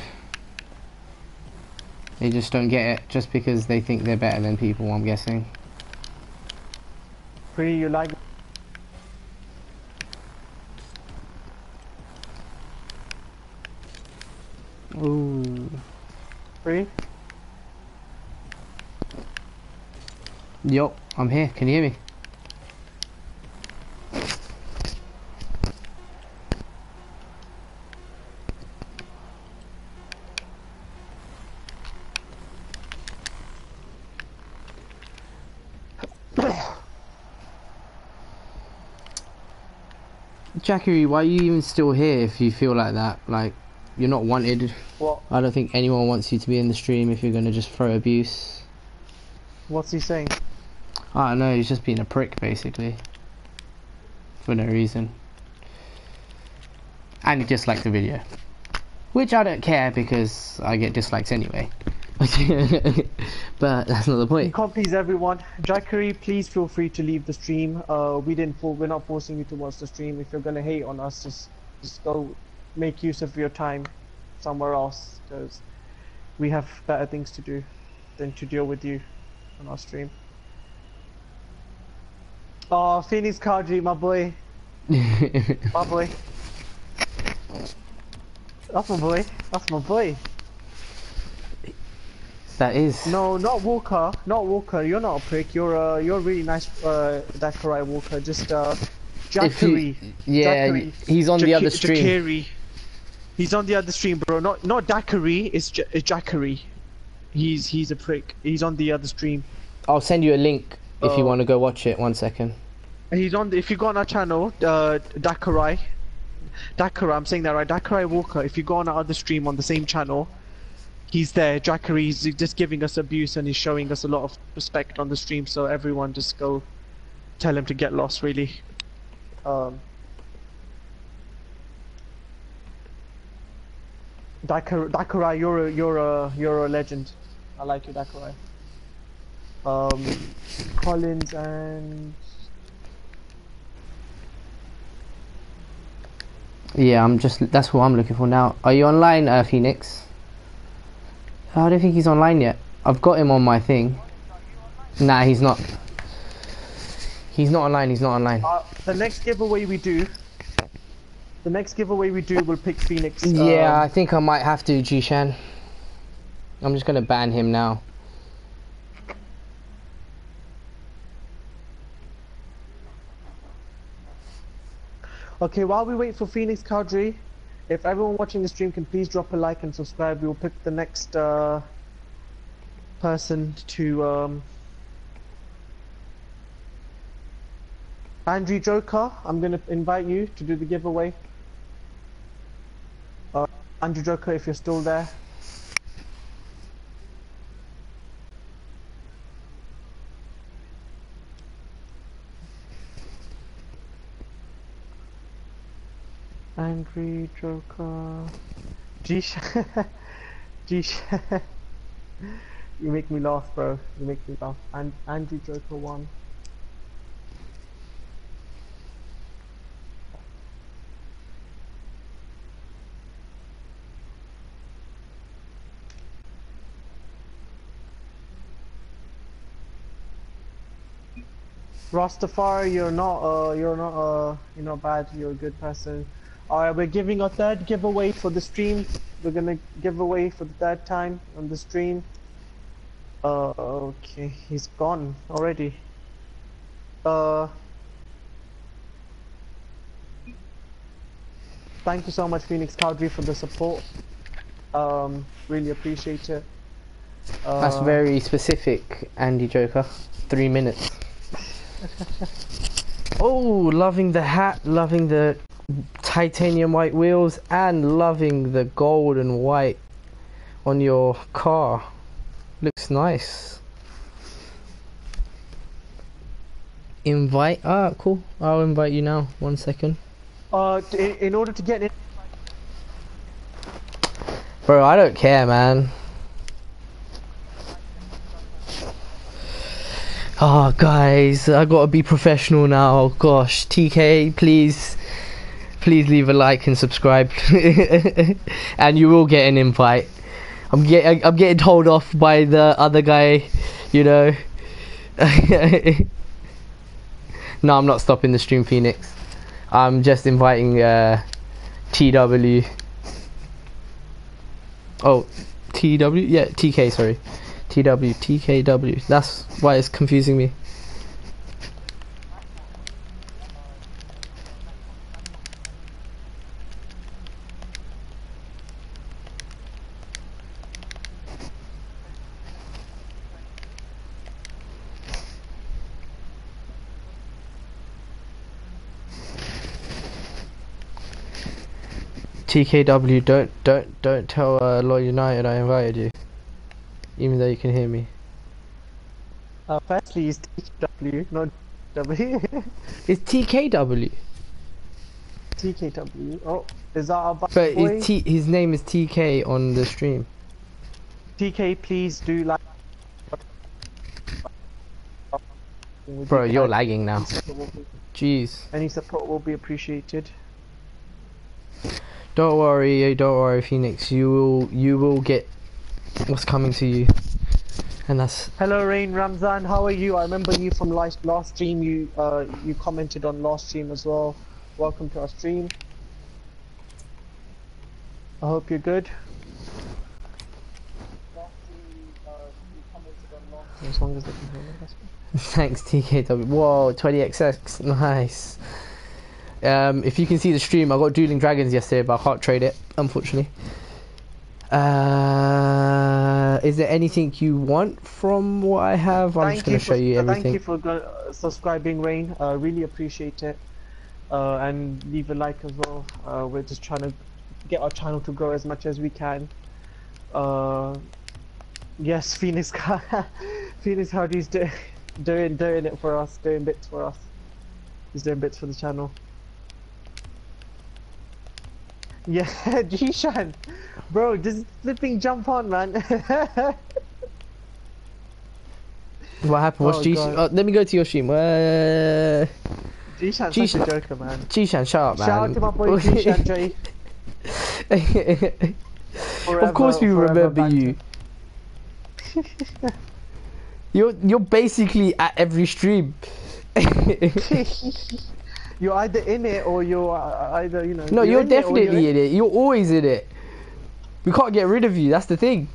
They just don't get it just because they think they're better than people, I'm guessing. Pretty, you like Ooh. Pretty? Yo, I'm here. Can you hear me? Jackery, why are you even still here if you feel like that? Like, you're not wanted. What I don't think anyone wants you to be in the stream if you're gonna just throw abuse. what's he saying? I don't know, he's just being a prick basically. For no reason. And he disliked the video. Which I don't care because I get dislikes anyway. but that's not the point. You can't please everyone. Jackery, please feel free to leave the stream. Uh, we didn't. We're not forcing you to watch the stream. If you're gonna hate on us, just just go make use of your time somewhere else because we have better things to do than to deal with you on our stream. Oh, Phoenix Kaji, my boy, my boy. That's my boy. That's my boy. that is. No, not Walker. Not Walker. You're not a prick. You're uh, you're a really nice uh, Dakarai Walker. Just uh, Jackery. yeah, Jackery. he's on the other stream. Jackery. He's on the other stream, bro. Not not Daiquiri. It's, J- it's Jackery. He's he's a prick. He's on the other stream. I'll send you a link if you Oh. want to go watch it. One second. He's on. The, if you go on our channel, uh, Dakarai. Dakarai. I'm saying that right. Dakarai Walker. If you go on our other stream on the same channel, he's there. Jackery. He's just giving us abuse and he's showing us a lot of respect on the stream. So everyone just go tell him to get lost. Really. Um. Dakar, Dakarai, you're a you're a you're a legend. I like you, Dakarai. Um, Collins and Yeah, I'm just. That's what I'm looking for now. Are you online, uh, Phoenix? I don't think he's online yet. I've got him on my thing. Nah, he's not. He's not online. He's not online. Uh, the next giveaway we do, the next giveaway we do, we'll pick Phoenix. yeah, um, I think I might have to, Jishan. I'm just gonna ban him now. Okay, while we wait for Phoenix Kadri, if everyone watching the stream can please drop a like and subscribe, we will pick the next uh, person to. Um, Andrew Joker, I'm going to invite you to do the giveaway. Uh, Andrew Joker, if you're still there. Angry Joker. Geesh. Geesh. you make me laugh, bro. You make me laugh. And Andrew Joker one. Rastafari, you're not, uh, you're not, uh, you're not bad. You're a good person. Alright, we're giving a third giveaway for the stream. We're gonna give away for the third time on the stream. Uh, okay, he's gone already. Uh, thank you so much, Phoenix Cowdrey, for the support. Um, really appreciate it. Uh, That's very specific, Andy Joker. Three minutes. oh, loving the hat, loving the titanium white wheels, and loving the gold and white on your car. Looks nice. Invite. Ah, cool. I'll invite you now. One second. Uh, in, in order to get in. Bro, I don't care, man. Oh, guys, I gotta be professional now. Gosh, TK, please, please leave a like and subscribe, and you will get an invite. I'm get, I'm getting told off by the other guy, you know. no, I'm not stopping the stream, Phoenix. I'm just inviting uh, TW. Oh, TW? Yeah, TK, sorry. TW, TKW. That's why it's confusing me. TKW, don't don't don't tell uh, Law United I invited you, even though you can hear me. Uh, firstly, is TW, not W. It's TKW, TKW. Oh, is that our bad but boy? T his name is TK on the stream. TK, please do like. Bro, you're lagging now. Jeez. Any support will be appreciated. Don't worry, don't worry, Phoenix. You will you will get what's coming to you, and that's Hello, Rain Ramzan. How are you? I remember you from last last stream. You uh you commented on last stream as well. Welcome to our stream. I hope you're good. As long as they can hear me. Thanks TKW. Whoa, 20xx, nice. Um, if you can see the stream, I got Dueling Dragons yesterday, but I can't trade it, unfortunately. Uh, is there anything you want from what I have? I'm just gonna show for, you everything. Thank you for go- subscribing, Rain. Uh, really appreciate it. Uh, and leave a like as well. Uh, we're just trying to get our channel to grow as much as we can. Uh, yes, Phoenix, Phoenix Hardy's do- doing doing it for us, doing bits for us. He's doing bits for the channel. Yeah, Jishan, bro, just flipping jump on, man. What happened? What's Oh, G? Oh, let me go to your stream. Uh, Jishan's Jishan- such a joker, man. Jishan, shut up, man. Shout out to my boy Jishan, Dre. of course, we Forever- forever remember you. you're you're basically at every stream. You're either in it or you're uh, either you know. no, you're, in it or definitely you're in it. You're always in it. We can't get rid of you. That's the thing.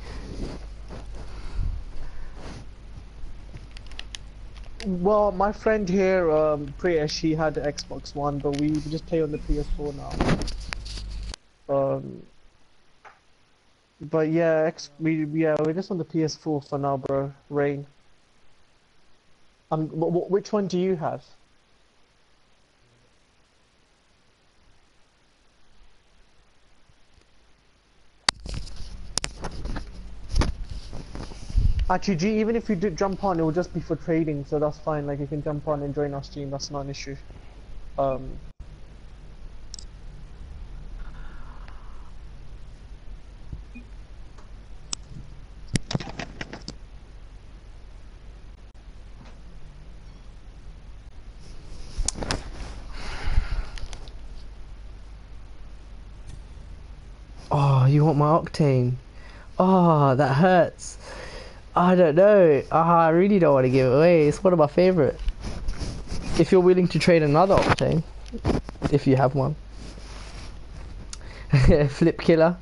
Well, my friend here, um, Priya, she had the Xbox One, but we just play on the PS4 now. Um, but yeah, X, we yeah we're just on the PS4 for now, bro. Rain. Um, wh- wh- which one do you have? Actually, G, even if you do jump on, it will just be for trading, so that's fine. Like, you can jump on and join our stream, that's not an issue. Um, Oh, you want my octane? Oh, that hurts. I don't know. Ah, I really don't want to give it away. It's one of my favorite. If you're willing to trade another octane, if you have one. Flip killer.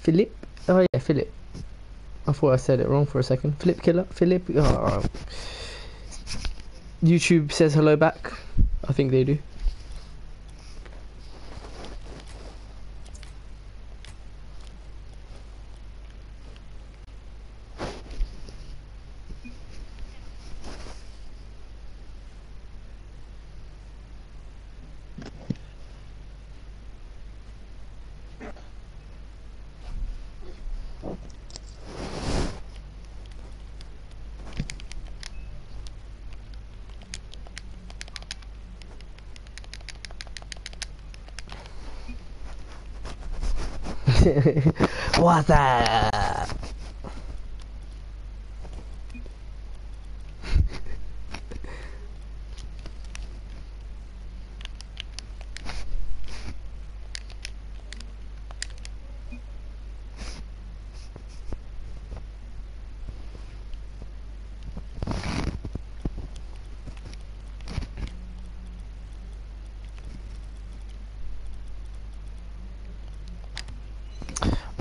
Philip? Oh yeah, Philip. I thought I said it wrong for a second. Flip killer, Philip. Oh. YouTube says hello back. I think they do. What's that?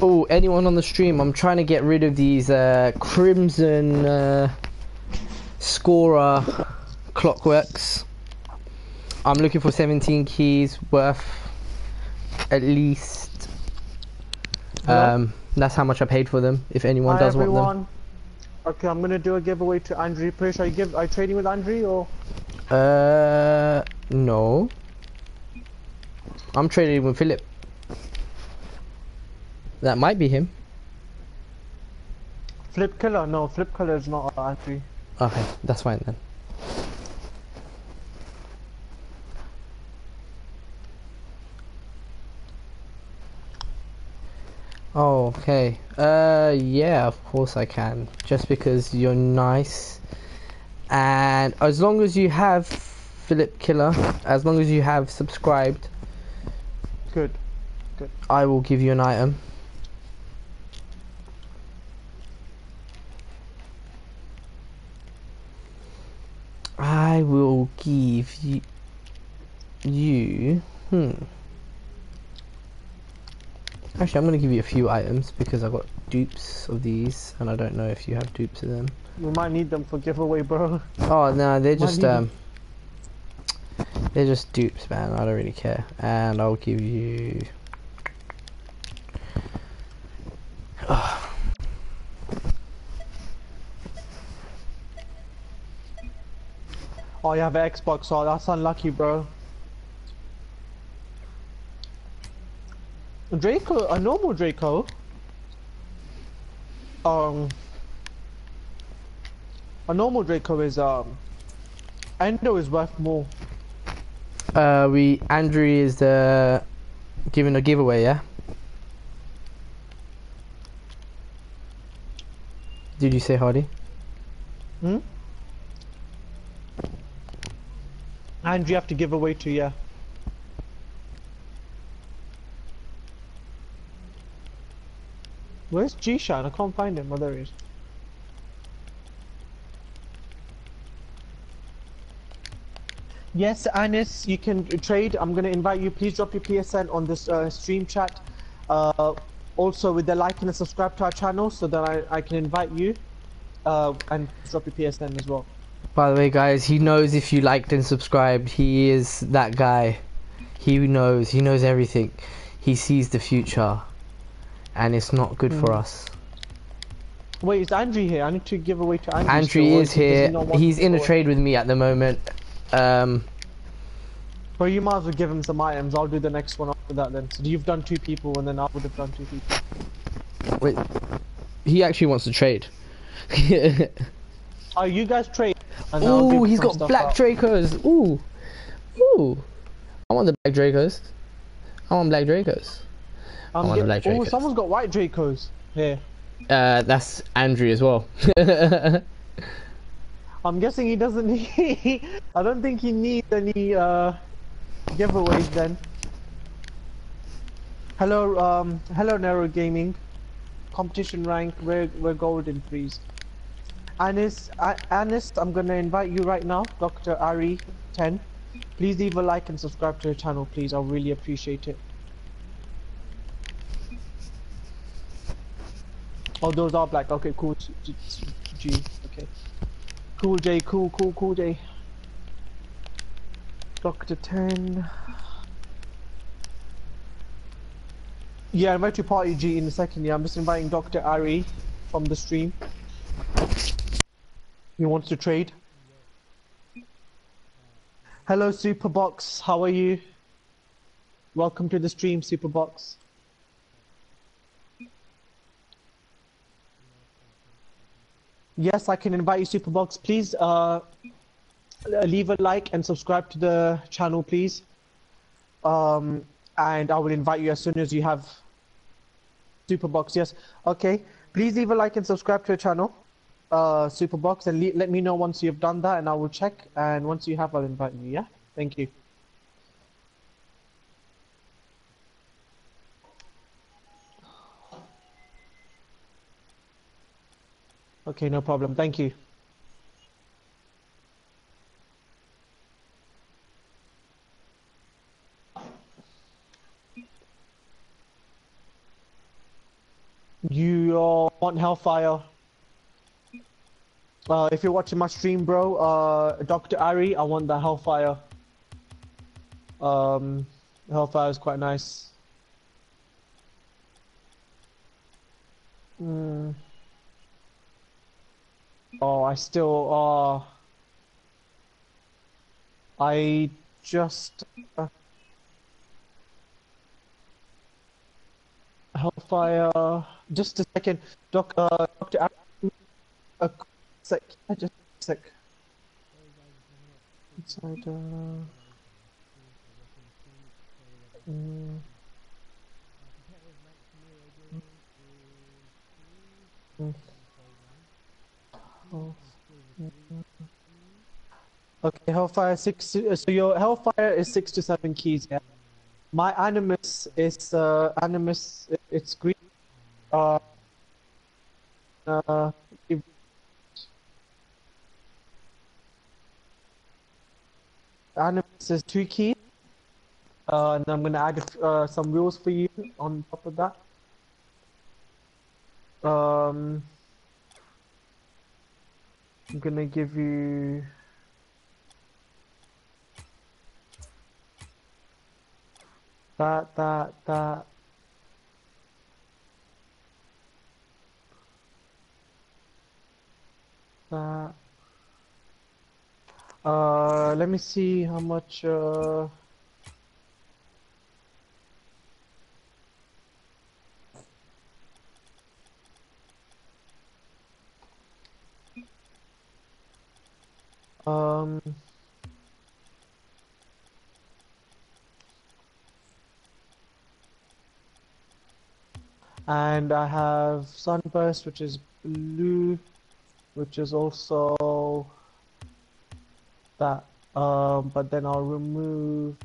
Oh, anyone on the stream? I'm trying to get rid of these uh, Crimson uh, Scorer clockworks. I'm looking for 17 keys worth at least. Um, that's how much I paid for them. If anyone Hi does want them. everyone. Okay, I'm gonna do a giveaway to Andre. Pretty sure I give. Are you trading with Andre or? Uh, no. I'm trading with Philip. That might be him. Flip Killer? No, Flip Killer is not uh, Andrew. Okay, that's fine then. Oh, okay. Uh, yeah, of course I can. Just because you're nice. And as long as you have Philip Killer, as long as you have subscribed, good, Good. I will give you an item. I will give you you hmm Actually I'm gonna give you a few items because I've got dupes of these and I don't know if you have dupes of them. We might need them for giveaway, bro. Oh no, they're just um they're just dupes man, I don't really care. And I'll give you Oh, you have an Xbox. Oh, that's unlucky, bro. Draco, a normal Draco. Um, a normal Draco is um, Endo is worth more. Uh, we Andrew is uh, giving a giveaway, yeah. Did you say Hardy? Hmm. And you have to give away to yeah. Where's G-Shan? I can't find him. Oh, there he is. Yes, Anis, you can trade. I'm gonna invite you. Please drop your PSN on this uh, stream chat. Uh, also with the like and the subscribe to our channel so that I, I can invite you. Uh, and drop your PSN as well. By the way, guys, he knows if you liked and subscribed. He is that guy. He knows. He knows everything. He sees the future, and it's not good for Mm. us. Wait, is Andrew here? I need to give away to Andrew. Andrew is does he here. He's in a trade with me at the moment. Um, Well, you might as well give him some items. I'll do the next one after that then. So you've done two people, and then I would have done two people. wait, he actually wants to trade. Oh, you guys trade. Ooh, he's got black out. Dracos. Ooh, ooh. I want the black Dracos. I want black Dracos. I'm want the black Oh, Dracos. someone's got white Dracos here. Uh, that's Andrew as well. I'm guessing he doesn't need. I don't think he needs any uh, giveaways then. Hello, um, hello, Narrow Gaming. Competition rank, we're we're golden, please. Anis, Anis, I'm gonna invite you right now, Dr. Ari, 10. Please leave a like and subscribe to the channel, please. I'll really appreciate it. Oh, those are black. Okay, cool. G, okay. Cool J, cool, cool, cool J. Doctor 10. Yeah, I invite you to party G in a second. Yeah, I'm just inviting Dr. Ari from the stream. He wants to trade. Hello, Superbox. How are you? Welcome to the stream, Superbox. Yes, I can invite you, Superbox. Please uh, leave a like and subscribe to the channel, please. Um, and I will invite you as soon as you have Superbox. Yes, okay. Please leave a like and subscribe to the channel, uh, Superbox, and le- let me know once you've done that, and I will check. And once you have, I'll invite you. Yeah, thank you. Okay, no problem. Thank you. You uh, want Hellfire? Uh, if you're watching my stream, bro, uh, Dr. Ari, I want the Hellfire. Um, Hellfire is quite nice. Hmm. Oh, I still, uh, I just, uh, Hellfire, just a second, Doc, uh, Dr. Aaron, sec, uh, just sec. Inside, uh, mm. Mm. Oh. Okay, Hellfire six. So your Hellfire is six to seven keys. Yeah. My Animus is uh, Animus. It's green. Uh. Uh. if- Animus is two keys. Uh, and I'm gonna add uh, some rules for you on top of that. Um. I'm gonna give you that, that, that. That. Uh, let me see how much, uh, um, and I have Sunburst, which is blue, which is also that. Um, but then I'll remove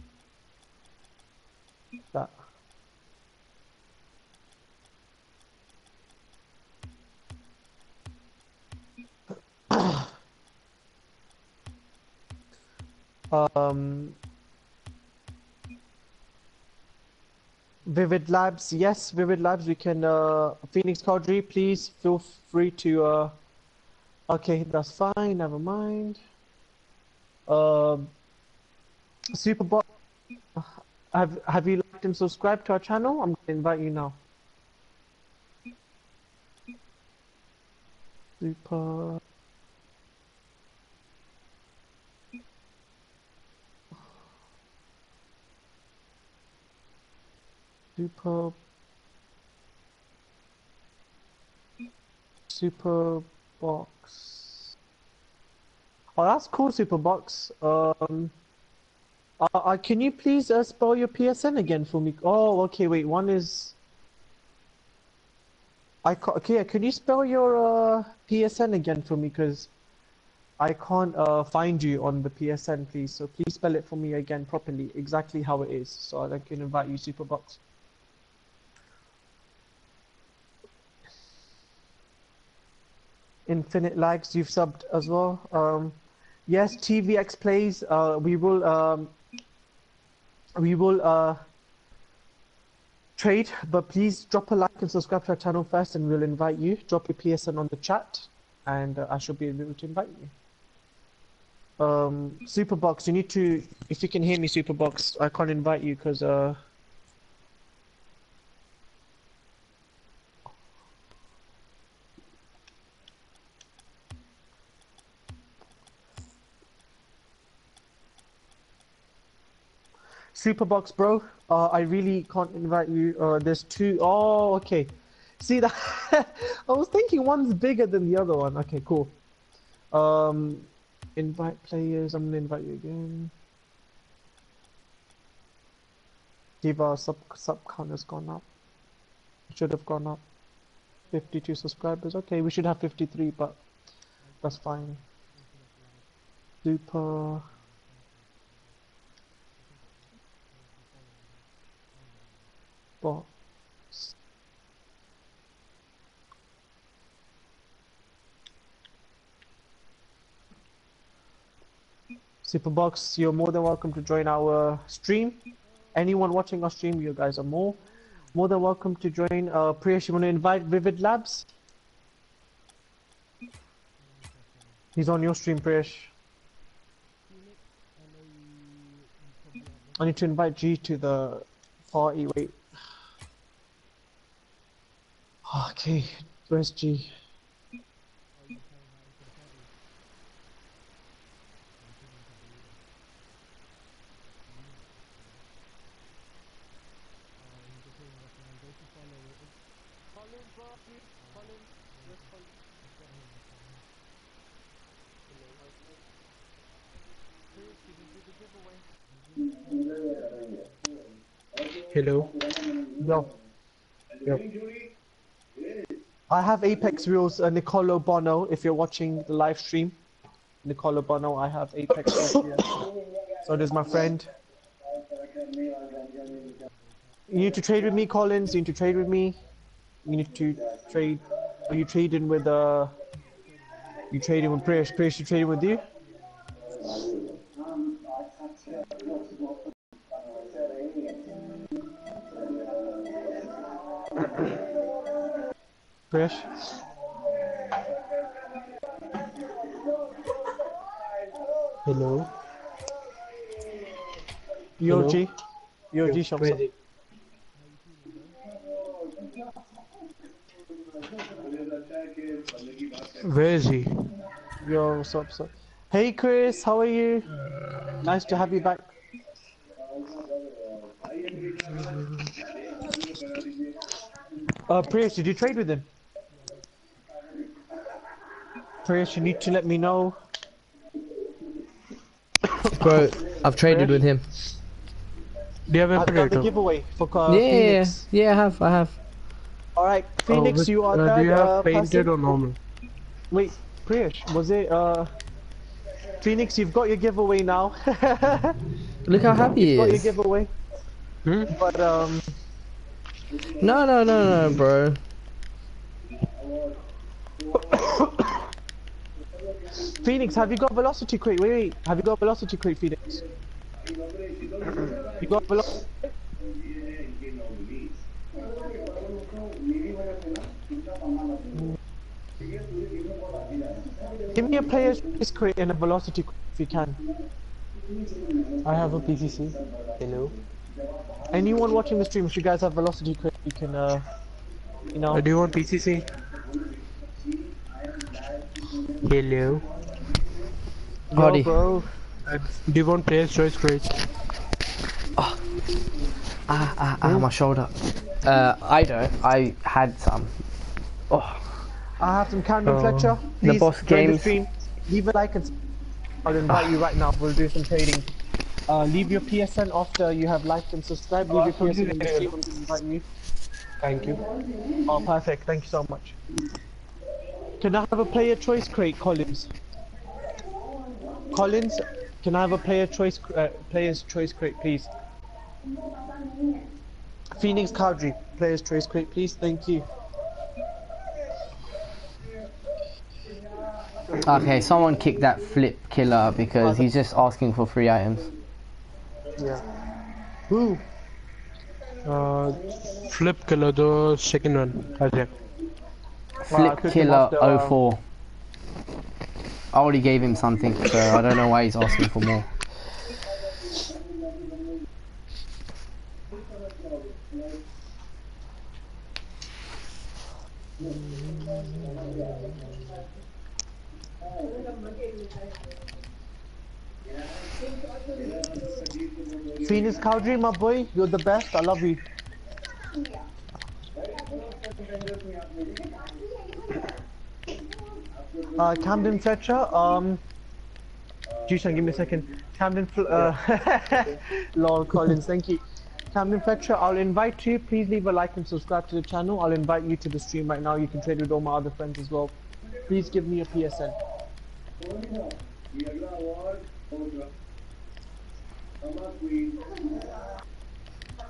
that. Um, Vivid Labs, yes, Vivid Labs, we can, uh, Phoenix Caudry, please feel free to, uh, okay, that's fine, never mind. Um, Superbot, have, have you liked and subscribed to our channel? I'm gonna invite you now. Super. Super. Super box. Oh, that's cool, Super box. Um. Uh, uh, can you please uh, spell your PSN again for me? Oh, okay, wait. One is. I ca- okay. Can you spell your uh, PSN again for me? Cause I can't uh, find you on the PSN, please. So please spell it for me again properly, exactly how it is, so I can invite you, Superbox. Infinite likes, you've subbed as well. Um, yes, TVX plays. Uh, we will. Um, we will uh, trade, but please drop a like and subscribe to our channel first, and we'll invite you. Drop your PSN on the chat, and uh, I should be able to invite you. Um, Superbox, you need to, if you can hear me, Superbox, I can't invite you because uh. Superbox, bro. Uh, I really can't invite you. Uh, there's two. Oh, okay. See that? I was thinking one's bigger than the other one. Okay, cool. Um, invite players. I'm gonna invite you again. Diva sub sub count has gone up. Should have gone up. 52 subscribers. Okay, we should have 53, but that's fine. Super. Box. Superbox, you're more than welcome to join our stream. Anyone watching our stream, you guys are more more than welcome to join. Uh, you want to invite Vivid Labs? He's on your stream, Priyesh. I need to invite G to the party. Wait. Ah, okay, where's G? Hello. Yo. Yo. I have Apex Rules, uh, Nicolo Bono, if you're watching the live stream. Nicolo Bono, I have Apex Rules here. So there's my friend. You need to trade with me, Collins. You need to trade with me. You need to trade. Are you trading with, uh. You trading with Priyesh? Priyesh, you trading with you? Priyesh? Hello. Yo, Hello? G. Yo, G, Where is it? Where is he? Yo, what's up, up? Hey, Chris, how are you? Nice to have you back. Uh, Priyesh, did you trade with him? Priyesh, you need to let me know. Bro, I've traded with him. Do you have a I've done the giveaway for uh, yeah, yeah, yeah, yeah, I have, I have. Alright, Oh, Phoenix, which- you are uh, that Do you have uh, painted person? or normal? Wait, Priyesh, was it uh... Phoenix, you've got your giveaway now. Look how happy he got your giveaway, Hmm? but um... No, no, no, no, bro. Phoenix, have you got velocity crate? Wait, wait. Have you got velocity crate, Phoenix? You got velocity? Give me a player's crate and a velocity crate if you can. I have a PCC. Hello. Anyone watching the stream, if you guys have velocity crate, you can, uh, you know. Uh, do you want PCC? Hello. Yo, Howdy. bro. Do you want player's choice crate? Ah, ah, ah, my shoulder. Uh, I don't. I had some. Oh, I have some Camden Oh. Fletcher. The boss join games. The stream. Leave a like and I'll invite you right now. We'll do some trading. Uh, leave your PSN after you have liked and subscribed. Leave your PSN in the stream. I'm invite you. Thank you. Oh, perfect. Thank you so much. Can I have a player choice crate, Collins? Collins, can I have a player choice uh, player's choice crate, please? Phoenix Cowdrey, player's choice crate, please. Thank you. okay. Someone kick that flip killer because he's just asking for free items. Yeah. Who? Uh, flip killer, the second one. Ajay. Well, Flip took him killer off the, uh, 04. I already gave him something, so I don't know why he's asking for more. Phoenix Cowdrey, my boy, you're the best. I love you. Uh, Camden Fletcher, um, Jushan, give me a second. Camden, Fl- uh, lol, Collins, thank you. Camden Fletcher, I'll invite you. Please leave a like and subscribe to the channel. I'll invite you to the stream right now. You can trade with all my other friends as well. Please give me a PSN.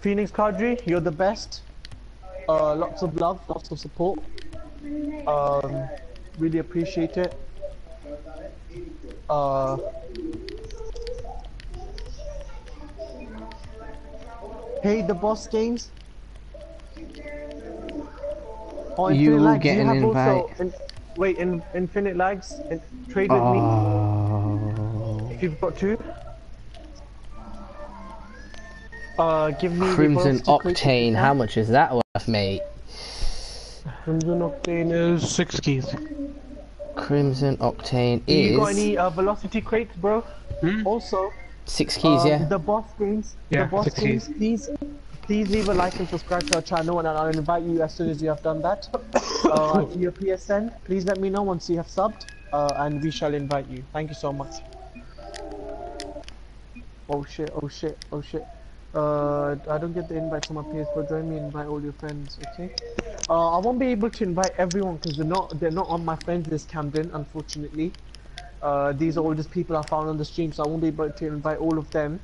Phoenix Kadri, you're the best. Uh, lots of love, lots of support. Um, really appreciate it. Uh, hey, the boss games. Oh, You Lags, get you an invite. in, wait, in, Infinite Lags, in, trade with me Oh. if you've got two. Uh, give me Crimson velocity crate if you Octane, how much is that worth, mate? Crimson Octane is six keys. Crimson Octane Do you got any uh, velocity crates, bro? Hmm? Also, six keys, uh, yeah? the boss games, Yeah, the boss six games, keys. please, please leave a like and subscribe to our channel, and I'll invite you as soon as you have done that. uh, to your PSN, please let me know once you have subbed, uh, and we shall invite you. Thank you so much. Oh shit! Oh shit! Oh shit! Uh, I don't get the invite from my PS, but join me. and Invite all your friends, okay? Uh, I won't be able to invite everyone because they're not they're not on my friends list, Camden. Unfortunately, uh, these are all just people I found on the stream, so I won't be able to invite all of them.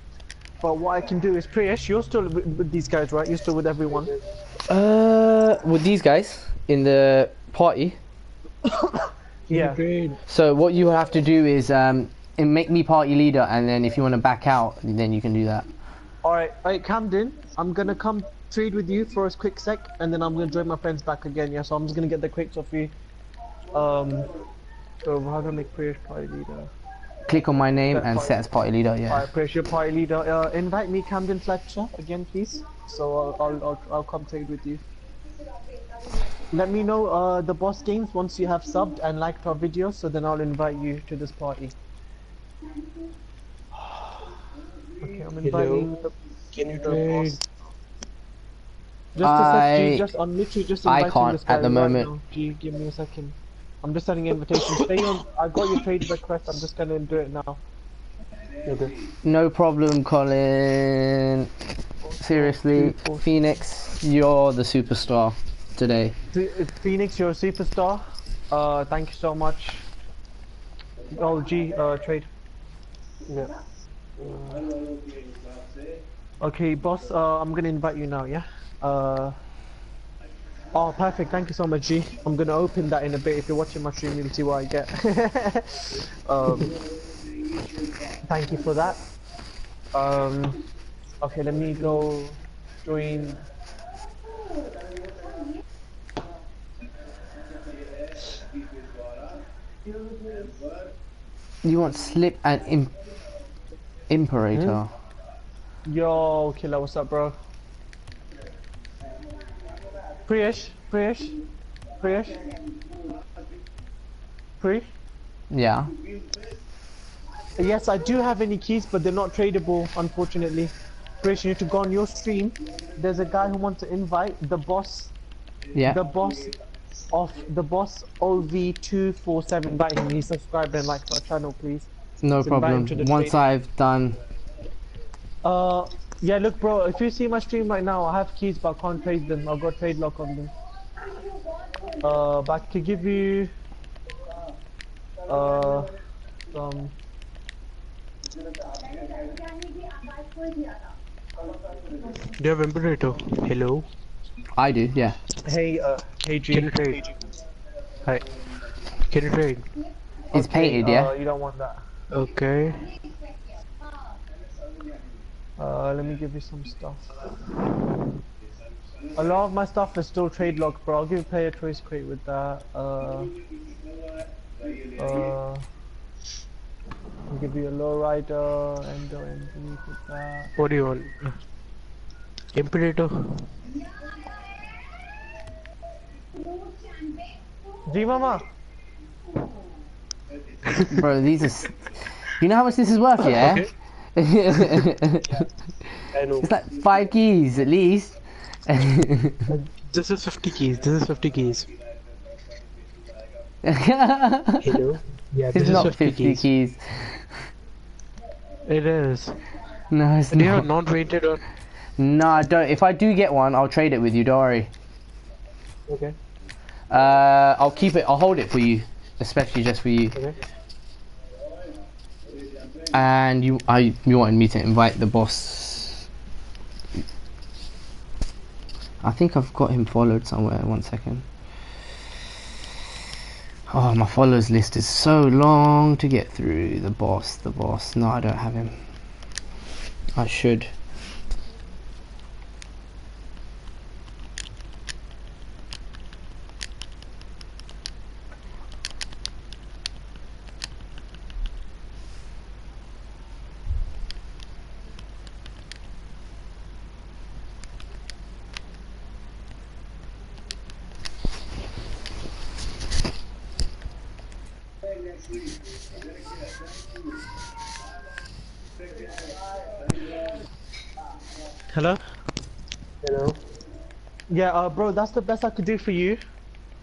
But what I can do is, Priyesh, you're still with, with these guys, right? You're still with everyone. Uh, with these guys in the party. Yeah. Great. So what you have to do is um, make me party leader, and then if you want to back out, then you can do that. All right, all right, Camden. I'm gonna come trade with you for a quick sec, and then I'm gonna join my friends back again. Yeah, so I'm just gonna get the crates off you. Um, so how do I make Priyesh party leader? Click on my name That's and fine. set as party leader. Yeah. Alright, Priyesh party leader. Uh, invite me, Camden Fletcher, again, please. So I'll, I'll I'll come trade with you. Let me know uh, the boss games once you have subbed and liked our videos, so then I'll invite you to this party. Okay, I'm inviting the, Can you the trade? boss. Just a sec, I- G, just I'm literally just I can't this guy at the right moment. now. G, give me a second. I'm just sending an invitation. Stay on. I got your trade request. I'm just gonna do it now. Okay. No problem, Colin. Seriously, Phoenix, you're the superstar today. Phoenix, you're a superstar. Uh, thank you so much. Oh, G, uh, trade. Yeah. Okay, boss, uh, I'm gonna invite you now, yeah? Uh, Oh, perfect. Thank you so much, G. I'm gonna open that in a bit. If you're watching my stream, you'll see what I get. um, thank you for that. Um, okay, let me go join. You want slip and im- imperator? Yo, killer, what's up, bro? Priyesh, Priyesh, Priyesh, Pri. Yeah. Yes, I do have any keys, but they're not tradable, unfortunately. Priyesh, you need to go on your stream. There's a guy who wants to invite the boss, Yeah. the boss of the boss OV247. Invite him. He's subscribed and like our channel, please. no invite problem. Once. I've done. Uh, yeah, look, bro. If you see my stream right now, I have keys, but I can't trade them. I've got trade lock on them. Uh, but I could give you uh some. Do you have Imperator? Hello? I do. Yeah. Hey, uh, hey G. Can you trade? Hi. Can you trade? It's painted. Yeah. Uh, you don't want that. Okay. Uh, let me give you some stuff. A lot of my stuff is still trade lock, but I'll give you player choice crate with that. Uh, uh, I'll give you a low rider and the enemy with that. What do you want? Imperator? G Mama. Bro, these are. You know how much this is worth, yeah? Okay. I know. it's like five keys at least. This is 50 keys. This is 50 keys. Hello? Yeah, this it's is not 50, 50 keys. keys. It is. No, it's Do you have not. non-weighted or? No, I don't. If I do get one, I'll trade it with you. Don't worry. Okay. Uh, I'll keep it. I'll hold it for you, especially just for you. Okay. And you, I, you wanted me to invite the boss. I think I've got him followed somewhere. One second. Oh, my followers list is so long to get through. The boss, the boss. No, I don't have him. I should. Hello? Hello? Yeah, uh, bro, that's the best I could do for you.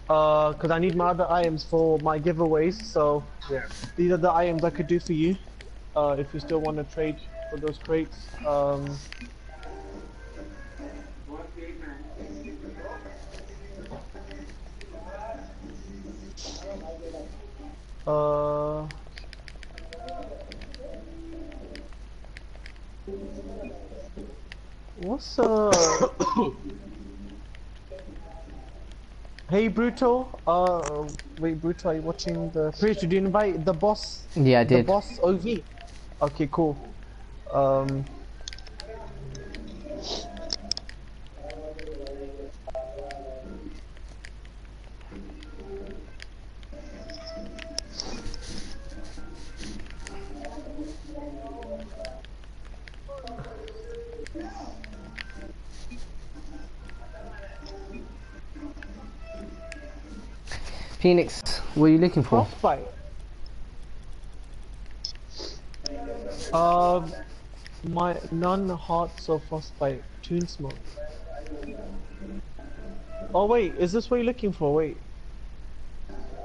Uh, cause I need my other items for my giveaways. So Yeah. these are the items I could do for you. Uh, if you still want to trade for those crates. Um. Uh. What's up? hey Bruto. Uh, wait, Bruto, are you watching the? Priest, did you invite the boss? Yeah, I did. The boss OV. Okay, cool. Um. Phoenix, what are you looking for? Frostbite. Um, my none hearts of frostbite. Tune smoke. Oh wait, is this what you're looking for? Wait,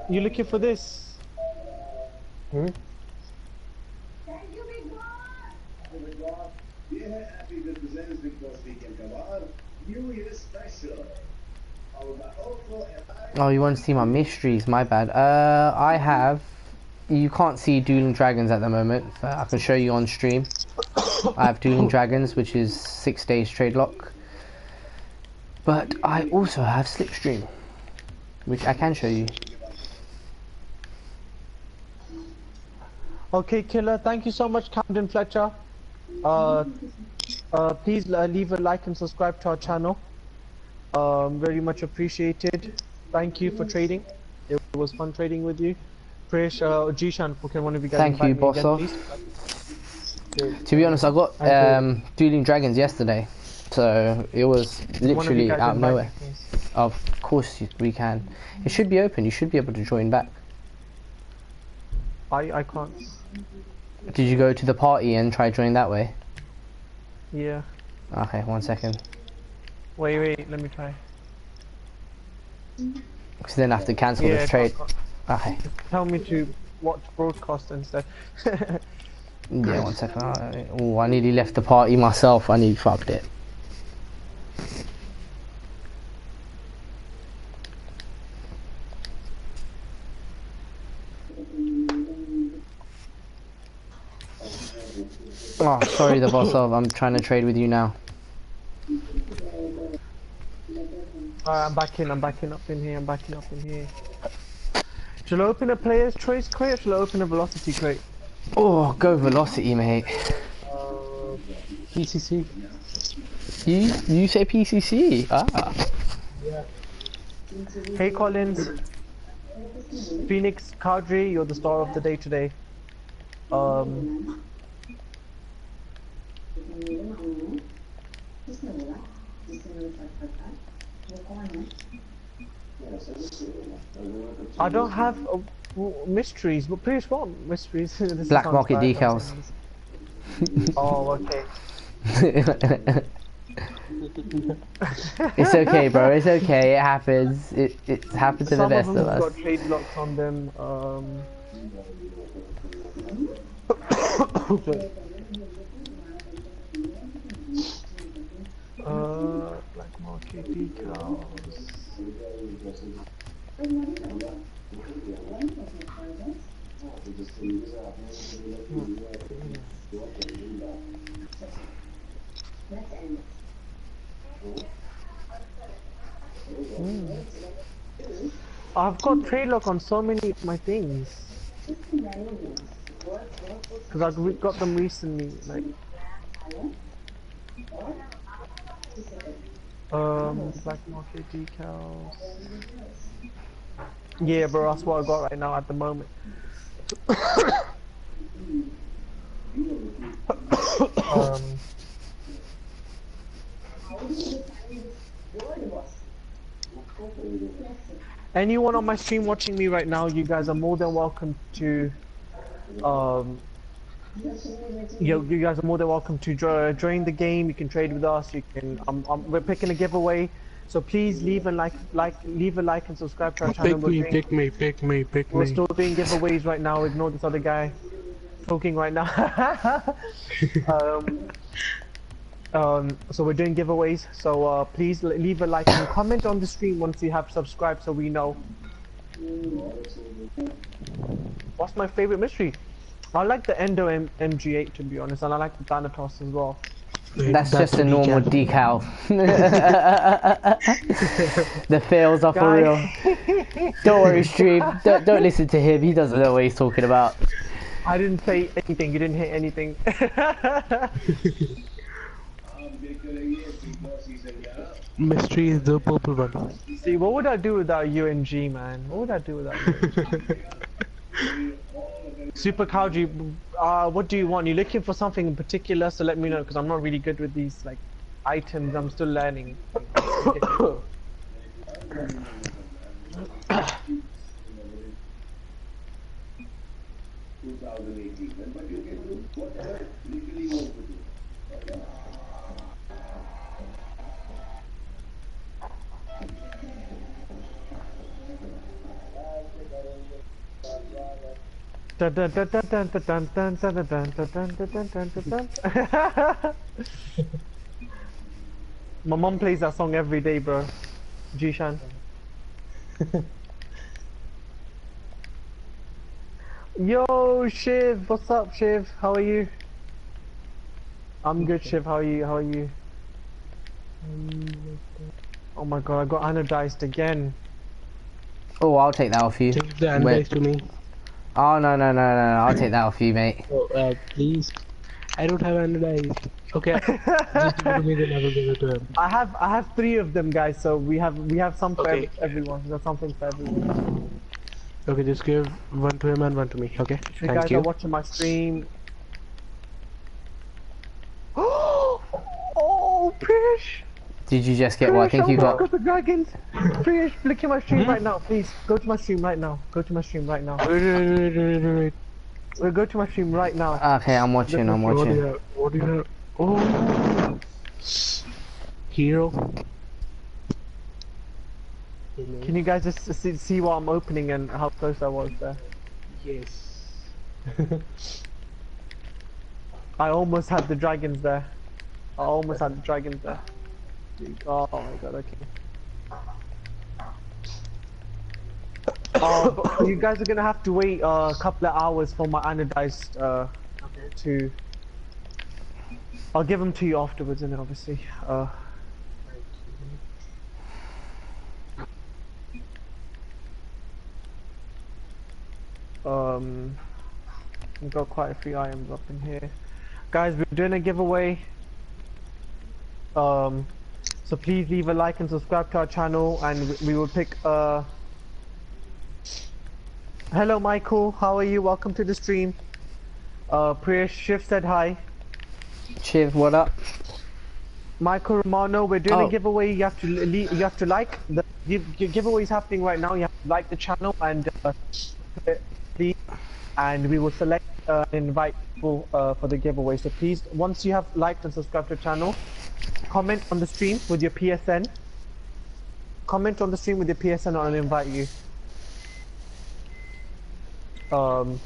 you're looking for this? Hmm? Oh, you want to see my mysteries? My bad. Uh, I have. You can't see Dueling Dragons at the moment. I can show you on stream. I have Dueling Dragons, which is six days trade lock. But I also have Slipstream, which I can show you. Okay, killer. Thank you so much, Camden Fletcher. Uh, uh, please uh, leave a like and subscribe to our channel. Um, very much appreciated. Thank you for trading. It was fun trading with you. Prish, uh, Jishan, can one of you guys Thank you, boss again, please? To be honest, I got um, Dueling Dragons yesterday, so it was One of you literally out of nowhere. please. Of course you- we can. It should be open. You should be able to join back. I I can't. Did you go to the party and try join that way? Yeah. Okay, one second. Wait, wait. Let me try. Because then I have to cancel Yeah. this trade. Okay. Tell me to watch broadcast instead. Yeah, one second. Oh, I nearly left the party myself. I nearly fucked it. Oh, sorry, the boss of. I'm trying to trade with you now. Alright, I'm backing, I'm backing up in here, I'm backing up in here. Shall I open a player's choice crate or shall I open a velocity crate? Oh, go velocity, mate. PCC. You you say PCC? Ah. Yeah. Hey Collins. Phoenix Kadri, you're the star of the day today. Um, I don't have uh, mysteries, but please what mysteries? Black market bad, decals. Oh, okay. it's okay, bro. It's okay. It happens. It it happens to the best of of them have us. got trade locks on them. Um, uh, market decals. I've got trade lock on so many of my things. Cause I've got them recently, like. Um, black market decals. Yeah, bro, that's what I got right now at the moment. um, anyone on my stream watching me right now, you guys are more than welcome to. Um, you, you guys are more than welcome to join the game. You can trade with us. You can. Um, um, we're picking a giveaway, so please leave a like, like, leave a like and subscribe to our channel. Pick We're me, doing- pick me, pick me, pick we're me. still doing giveaways right now. Ignore this other guy talking right now. um, um, so we're doing giveaways. So uh, please leave a like and comment on the stream once you have subscribed, so we know. What's my favorite mystery? I like the Endo M- MG8 to be honest, and I like the Thanatos as well. That's, just a normal decal. the fails are for real. Don't worry, stream. Don't, don't listen to him. He doesn't know what he's talking about. I didn't say anything. You didn't hit anything. I'm bigger than you because he's a girl. Mystery is the purple one. See, what would I do without UNG, man? What would I do without UNG? Super Kauji, uh, what do you want? You looking for something in particular? So let me know, because I'm not really good with these like items. I'm still learning. Dun, dun, dun, dun, dun, dun, dun, dun, dun, dun, dun, dun, dun, dun, dun, dun, dun. My mom plays that song every day, bro. Jishan. Yo, Shiv, what's up, Shiv? How are you? I'm good, Shiv. How are you? How are you? Oh my god, I got anodized again. Oh, I'll take that off you. Take the Wait. anodize to me. Oh no no no no! no. I'll take that off you, mate. Oh, uh, please. I don't have any anodize. Okay. Just give me, then I will give to him. I have I have three of them, guys. So we have we have some for Okay. everyone. There's something for everyone. Okay, just give one to him and one to me. Okay. If you Thank guys you. are watching my stream. oh, Prish! Did you just get what I think you got? Got the dragons. Prish, look at my stream Hmm? right now, please. Go to my stream right now. Go to my stream right now. Go to my stream right now. Okay, I'm watching. I'm What do you watching. have? What do you have? Oh. Hero. Can you guys just see, see what I'm opening and how close I was there? Yes. I almost had the dragons there. I almost had the dragons there. Oh my god, okay. Oh, but you guys are gonna have to wait uh, a couple of hours for my anodized uh, to. I'll give them to you afterwards, and then obviously. Uh, um, we've got quite a few items up in here, guys. We're doing a giveaway. Um, so please leave a like and subscribe to our channel, and we- will pick. Uh, Hello, Michael. How are you? Welcome to the stream. Uh, Priyesh Shiv said hi. Shiv, what up? Michael Romano, we're doing Oh. a giveaway. You have to you have to like the give, giveaway is happening right now. You have to like the channel and uh, and we will select uh, invite people uh, for the giveaway. So please, once you have liked and subscribed to the channel, comment on the stream with your PSN. Comment on the stream with your PSN, and I'll invite you. Um.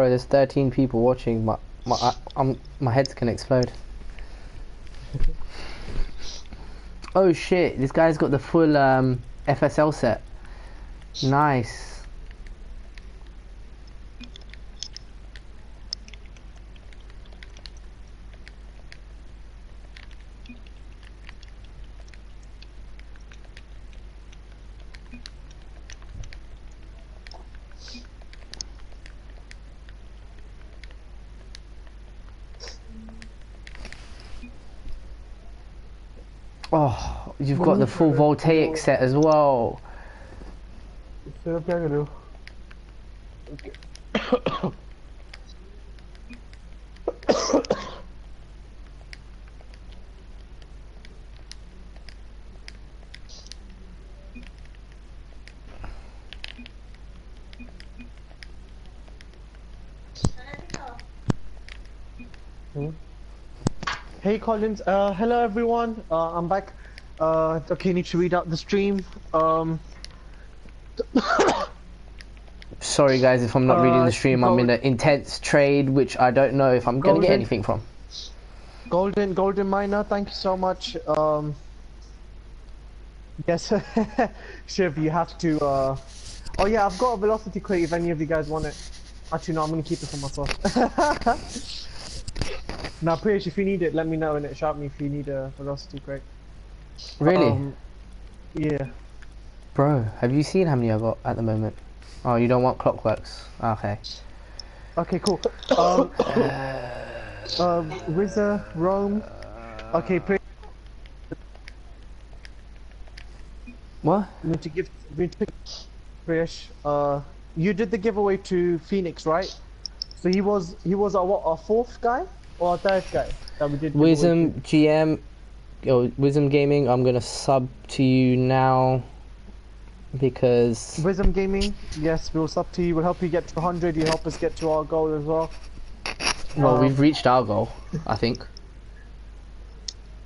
Bro, there's 13 people watching. My my I, I'm, my head's gonna explode. oh shit! This guy's got the full um, FSL set. Nice. Oh, you've got the full voltaic set as well. फिर अब क्या करो Hey Collins, uh, hello everyone, uh, I'm back. Uh, okay, need to read out the stream. Um, Sorry guys if I'm not reading Uh, the stream. I'm in an intense trade which I don't know if I'm gonna get anything from. Golden Golden Miner, thank you so much. Um, yes, Shiv, you have to. Uh... Oh yeah, I've got a velocity crate if any of you guys want it. Actually, no, I'm gonna keep it for myself. now, Priyesh, if you need it, let me know and it shout me if you need a velocity crate. Really? Um, yeah. Bro, have you seen how many I got at the moment? Oh, you don't want clockworks? Okay. Okay, cool. Um, uh, Wizard, Rome. Okay, Priyesh, What? we need to give. We need to Priyesh, uh, you did the giveaway to Phoenix, right? So he was he was a what a fourth guy or a third guy that we did. Wisdom GM, oh, Wisdom Gaming. I'm gonna sub to you now. because Wisdom Gaming, yes, we'll sub to you. We'll help you get to 100. You help us get to our goal as well. well, Um, we've reached our goal. I think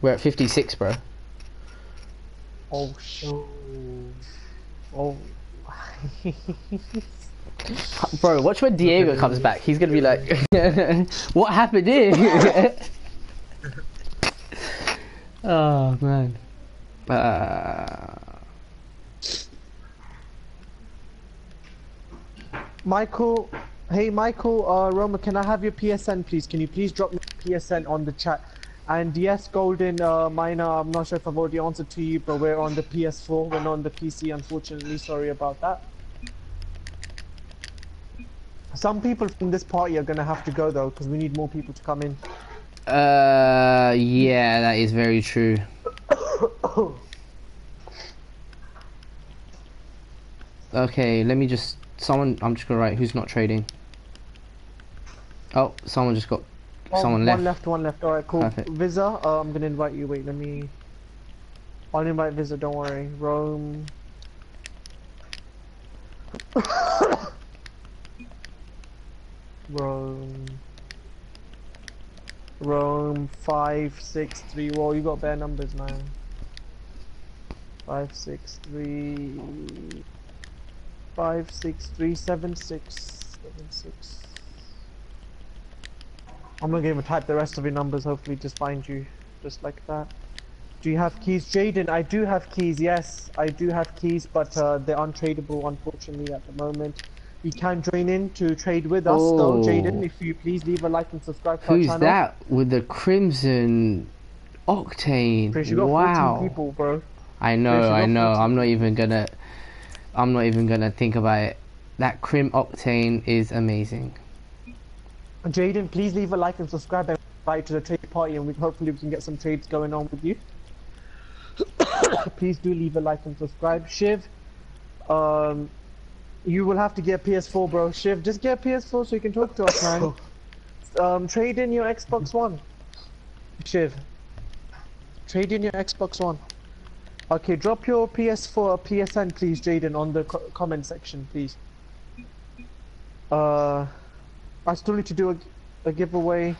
we're at 56, bro. Oh sh. Oh. Bro, watch when Diego comes back. He's gonna be like, "What happened here?" oh man. Uh, Michael, hey Michael, uh, Roma, can I have your PSN please? Can you please drop me PSN on the chat? And yes, Golden uh, Miner, I'm not sure if I've already answered to you, but we're on the PS4, we're not on the PC, unfortunately. Sorry about that. Some people from this party are gonna have to go though, because we need more people to come in. Uh, yeah, that is very true. Okay, let me just. Someone, I'm just gonna write who's not trading. Oh, someone just got. Oh, Someone left. One left, one left. Alright, cool. Perfect. Visa, uh, I'm gonna invite you. Wait, let me. I'll invite Visa, don't worry. Rome. Rome. Rome 563. Well, you got bare numbers, man. 563. 56376. I'm not going to type the rest of your numbers, hopefully just find you just like that. Do you have keys? Jaden, I do have keys, yes. I do have keys, but uh, they're untradeable unfortunately at the moment. You can join in to trade with us though, Oh. Jaden, if you please leave a like and subscribe to Who's our channel. that with the crimson octane? Chris, you got wow. 14 people, bro. I know, Chris, I know. 14. I'm not even gonna. I'm not even gonna think about it. That crim octane is amazing. Jaden, please leave a like and subscribe and invite to the trade party and we hopefully we can get some trades going on with you. please do leave a like and subscribe. Shiv, um, you will have to get PS4, bro. Shiv, just get PS4 so you can talk to us, man. um, trade in your Xbox One. Shiv, trade in your Xbox One. Okay, drop your PS4 or PSN, please, Jaden, on the co comment section, please. Uh. I still need to do a, a giveaway.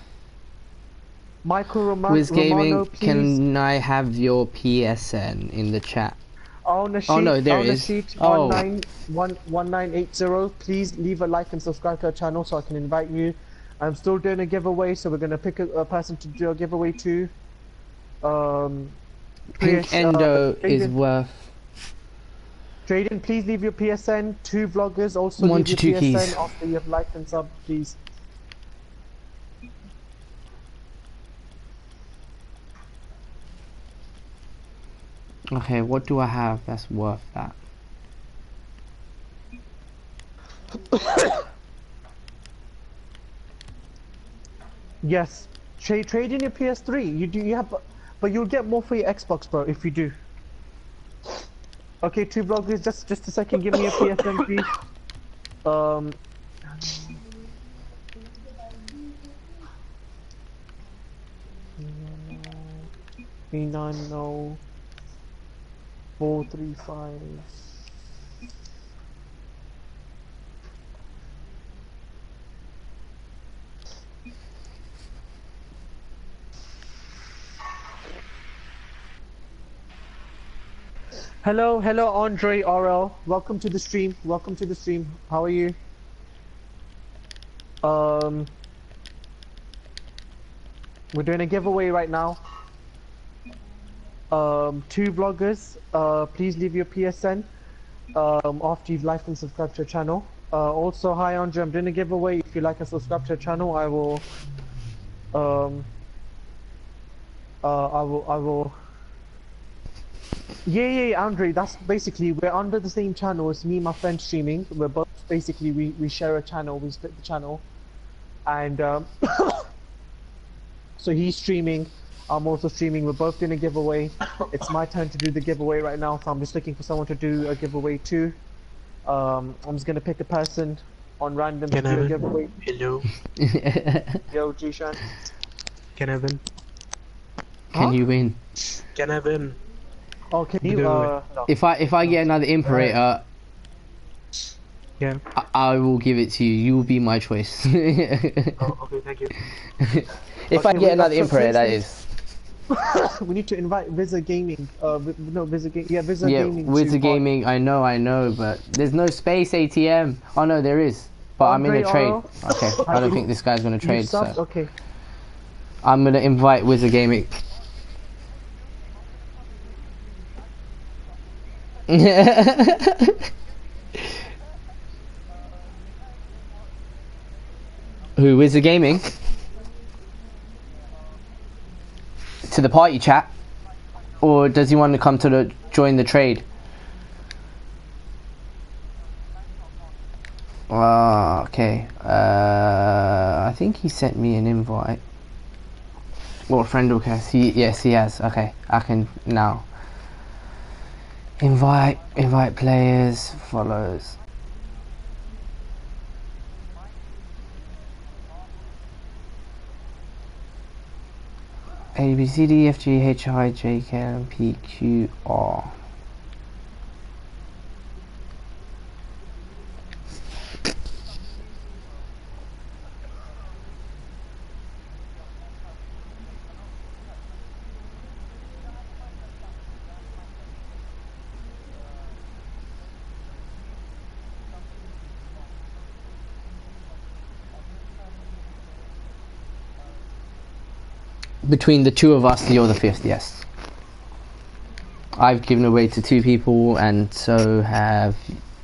Michael Roma- Wiz Romano, Gaming, please. can I have your PSN in the chat? On the sheet, Oh, no, there on the sheet, Oh. 19, 1980. Please leave a like and subscribe to our channel so I can invite you. I'm still doing a giveaway, so we're gonna pick a, a person to do a giveaway to. Um, Pink uh, Endo is worth. Jaden, please leave your PSN. Two vloggers also One leave to your two PSN keys. after you have liked and sub, please. Okay, what do I have that's worth that? Yes, trade trade in your PS3. You do you have, but you'll get more for your Xbox, bro, if you do. Okay, two vloggers. Just just a second. Give me a PSN, please. Um. Three nine no. Four three five. Hello, hello, Andre RL. Welcome to the stream. Welcome to the stream. How are you? Um, we're doing a giveaway right now. Um, two vloggers. Uh, please leave your PSN. Um, after you've liked and subscribed to our channel. Uh, also, hi Andre. I'm doing a giveaway. If you like and subscribe to our channel, I will. Um. Uh, I will. I will. Yeah, yeah, yeah, Andre. That's basically we're under the same channel. It's me, and my friend streaming. We're both basically we we share a channel. We split the channel, and um, so he's streaming. I'm also streaming. We're both doing a giveaway. It's my turn to do the giveaway right now, so I'm just looking for someone to do a giveaway too. Um, I'm just gonna pick a person on random Can to I do a win? giveaway. Hello, Yo, Jishan. can I win? Can Huh? you win? Can I win? Oh, can you? Giveaway. Uh, no. If I if I get another Imperator, Yeah. I, I will give it to you. You will be my choice. if Oh, okay, thank you. If I Okay, get wait, another so Imperator, that since- is. we need to invite Visa Gaming. Uh, no, Visa Gaming. Yeah, Visa Yeah, Gaming. Part- Gaming. I know, I know, but there's no space ATM. Oh no, there is. But I'm in a trade. Oro? Okay, I don't think this guy's gonna trade. So Okay. I'm gonna invite Wizard Gaming. Who is the Gaming? To the party chat, or does he want to come to the join the trade? Ah, okay. Uh, I think he sent me an invite. Or friend request. He yes, he has. Okay, I can now. Invite, invite players, follows. A B C D F G H I J K L M P Q R. Between the two of us, you're the fifth, yes. I've given away to two people, and so have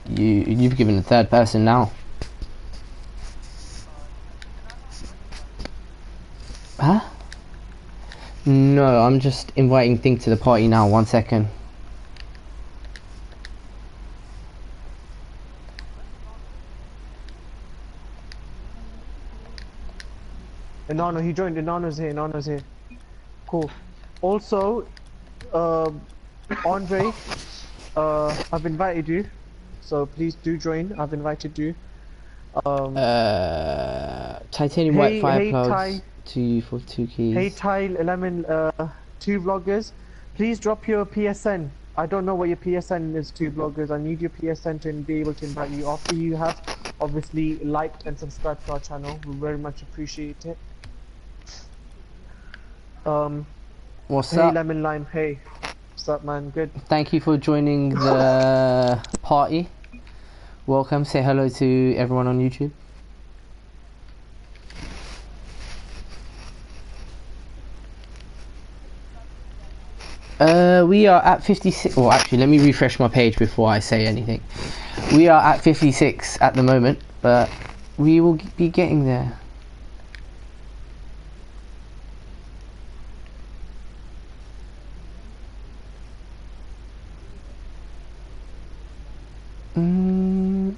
you. You've given a third person now. Huh? No, I'm just inviting Thing to the party now. One second. Inano, he joined. Inano's here. Inano's here. Cool. Also, uh, Andre, uh, I've invited you, so please do join. I've invited you. Um, Uh, titanium Hey- white fire hey, plugs. Ty. Two for two keys. hey, Tile, Lemon, uh, two vloggers, please drop your PSN. I don't know what your PSN is, two vloggers. I need your PSN to be able to invite you. After you have obviously liked and subscribed to our channel, we very much appreciate it. Um, What's hey, up? Lemon Lime, hey. What's up, man? Good. Thank you for joining the party. Welcome. Say hello to everyone on YouTube. Uh, we are at 56. Well, actually, let me refresh my page before I say anything. We are at 56 at the moment, but we will g- be getting there. Mm.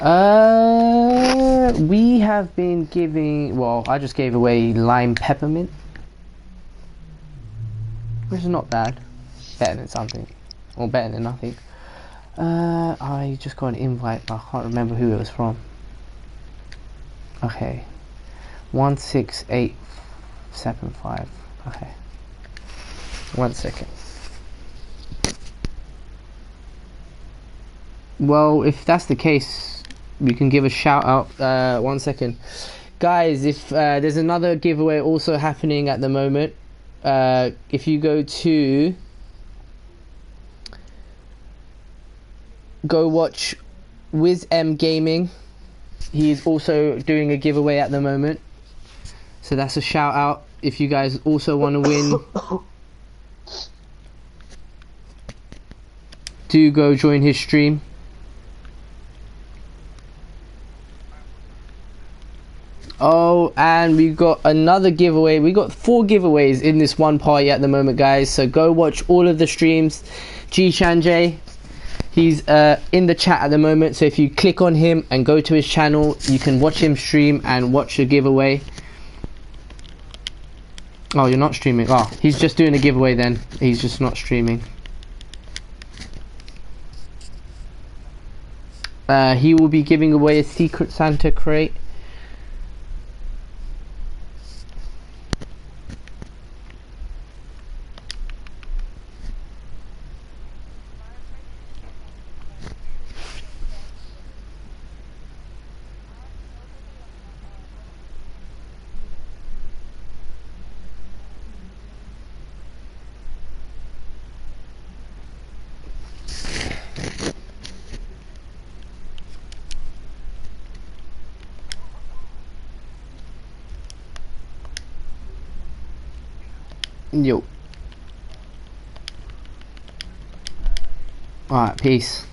Uh, we have been giving. Well, I just gave away lime peppermint, which is not bad. Better than something, or better than nothing. Uh, I just got an invite, I can't remember who it was from. Okay, one six eight seven five. Okay, one second. Well, if that's the case, we can give a shout out. Uh, one second, guys. If uh, there's another giveaway also happening at the moment, uh, if you go to go watch Wiz M Gaming, he is also doing a giveaway at the moment. So that's a shout out. If you guys also want to win, do go join his stream. Oh, and we've got another giveaway. We've got four giveaways in this one party at the moment, guys. So go watch all of the streams. G J, he's uh, in the chat at the moment. So if you click on him and go to his channel, you can watch him stream and watch the giveaway. Oh, you're not streaming. Oh, he's just doing a giveaway then. He's just not streaming. Uh, he will be giving away a Secret Santa crate. Yo. Alright, peace.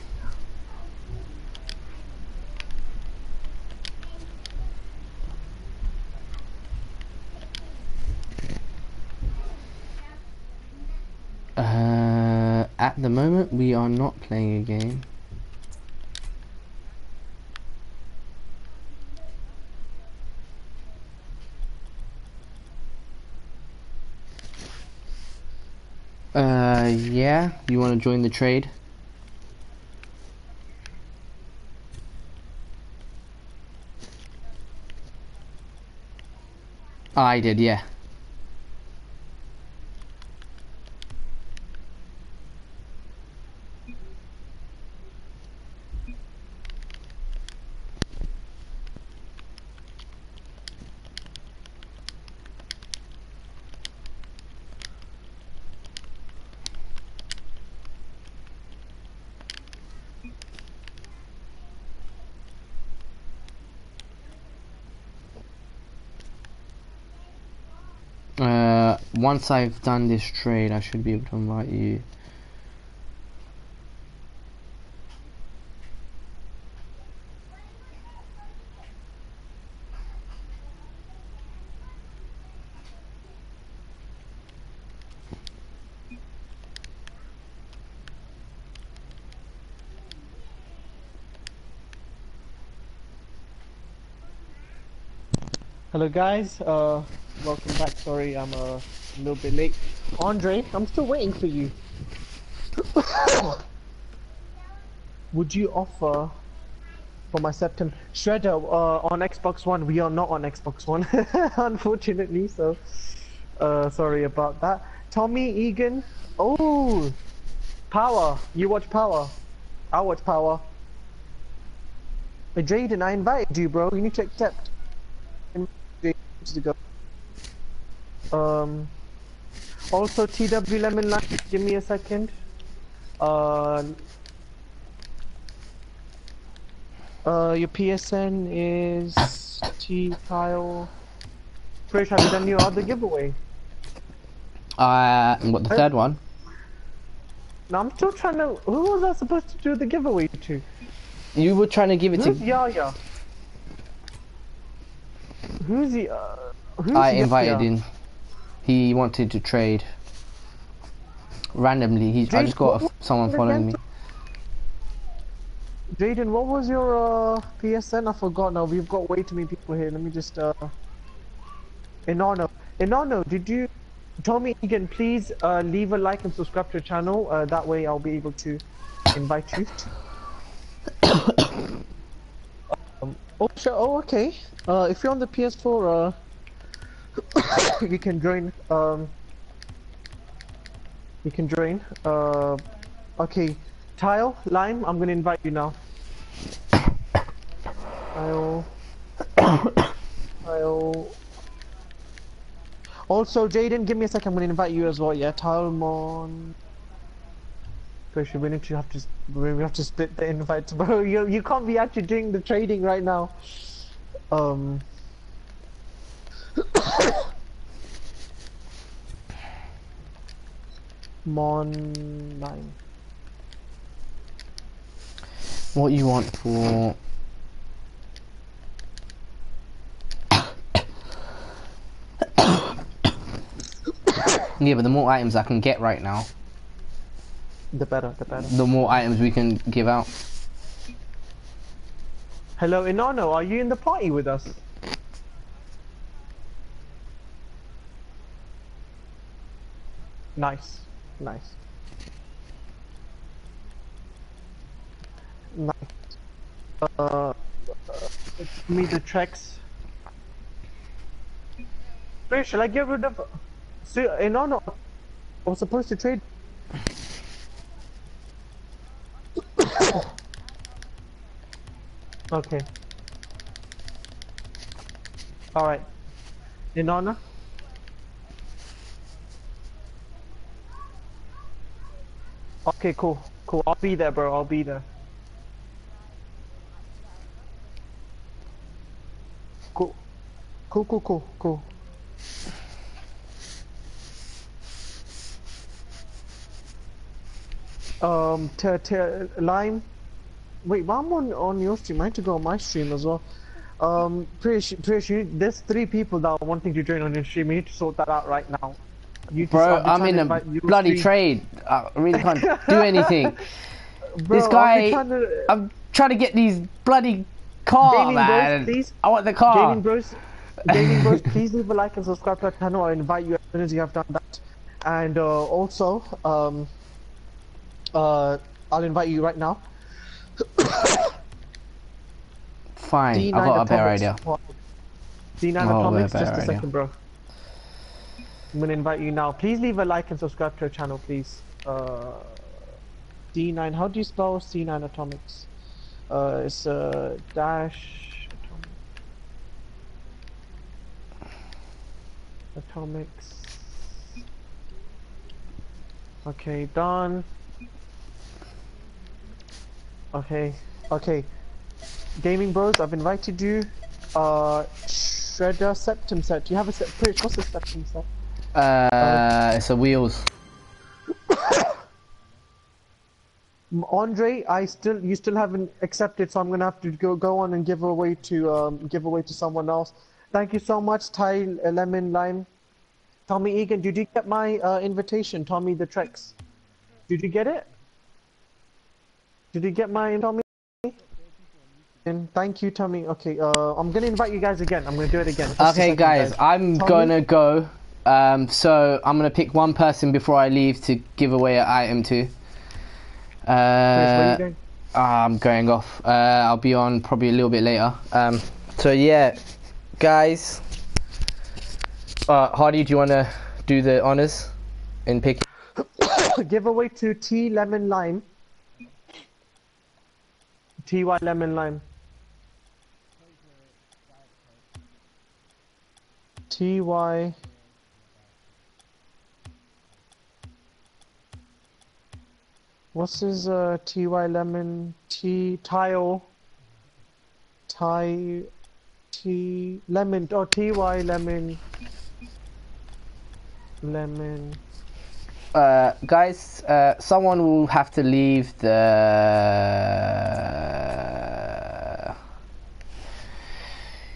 Uh, at the moment, we are not playing a game. Uh, yeah. You want to join the trade? I did, yeah. Uh, once I've done this trade, I should be able to invite you. Hello guys, uh, welcome back. Sorry, I'm uh, a little bit late. Andre, I'm still waiting for you. Would you offer for my septem? Shredder uh, on Xbox One? We are not on Xbox One, unfortunately. So, uh, sorry about that. Tommy Egan. Oh, Power. You watch Power. I watch Power. But Jaden, I invited you, bro. You need to accept to go. Um. Also, TW Lemon Lime. Give me a second. Uh. Uh, your PSN is T Kyle. Trish, have you done your other giveaway? Uh, what the third one? No, I'm still trying to. Who was I supposed to do the giveaway to? You were trying to give it Who's to. Yaya? Who's the? Uh, who's I invited him. He wanted to trade. Randomly, he's. I just got a, someone following me. again? Jaden, what was your uh, PSN? I forgot now. We've got way too many people here. Let me just. Uh... Inano. Inano, did you. Tommy Egan, please uh, leave a like and subscribe to the channel. Uh, that way I'll be able to invite you. um, oh, sure. oh, okay. Uh, if you're on the PS4, uh, you can join. Um, you can join. Uh, okay. Tile, Lime, I'm gonna invite you now. Tile. Tile. Also, Jaden, give me a second. I'm gonna invite you as well. Yeah, Talmon. Gosh, we need to have to we have to split the invites, bro. You you can't be actually doing the trading right now. Um. Mon nine. What you want for? yeah, but the more items I can get right now, The better, the better. the more items we can give out. Hello, Inano, are you in the party with us? Nice, nice. Nice. Uh, me the tracks. Wait, shall I get rid of... See, Inano, I was supposed to trade... Okay. Alright. Inanna? Okay, cool. Cool. I'll be there, bro. I'll be there. Cool. Cool, cool, cool, cool. Um, t t Lime. Wait, well, I'm on, on your stream. I have to go on my stream as well. Um, Prish, Prish, you, there's three people that are wanting to join on your stream. You need to sort that out right now. You Bro, I'm in a bloody trade. I really can't do anything. Bro, this guy- trying to- I'm trying to get these bloody car, Gaming Bros, man. please. I want the car. Gaming Bros, Gaming Bros, please leave a like and subscribe to our channel. I invite you as soon as you have done that. And uh, also, um, uh, I'll invite you right now. Fine, D9 I've got a better idea. D9 Oh, Atomics, just a idea. second, bro. I'm gonna invite you now. Please leave a like and subscribe to our channel, please. Uh, D9, how do you spell C9 Atomics? Uh, it's uh, dash atomic. Atomics. Okay, done. Okay, okay. Gaming Bros, I've invited you. Uh, Shredder Septem set. Do you have a set? What's a Septem set? Uh, it's a wheels. Andre, I still you still haven't accepted, so I'm gonna have to go go on and give away to um give away to someone else. Thank you so much, Ty uh, Lemon Lime. Tommy Egan, did you get my uh, invitation? Tommy the Trex. Did you get it? Did you get my Tommy? And thank you, Tommy. Okay, uh, I'm gonna invite you guys again. I'm gonna do it again. Just Okay, second, guys, I'm Tommy? gonna go. Um, so I'm gonna pick one person before I leave to give away an item to. Chris, where are Uh, you going? I'm going off. Uh, I'll be on probably a little bit later. Um, so yeah, guys. Uh, Hardy, do you wanna do the honors in picking? Giveaway to T Lemon Lime. TY Lemon Lime. TY. What's his uh, TY Lemon T Tile? Ty T Lemon oh TY Lemon Lemon Uh, guys, uh, someone will have to leave the.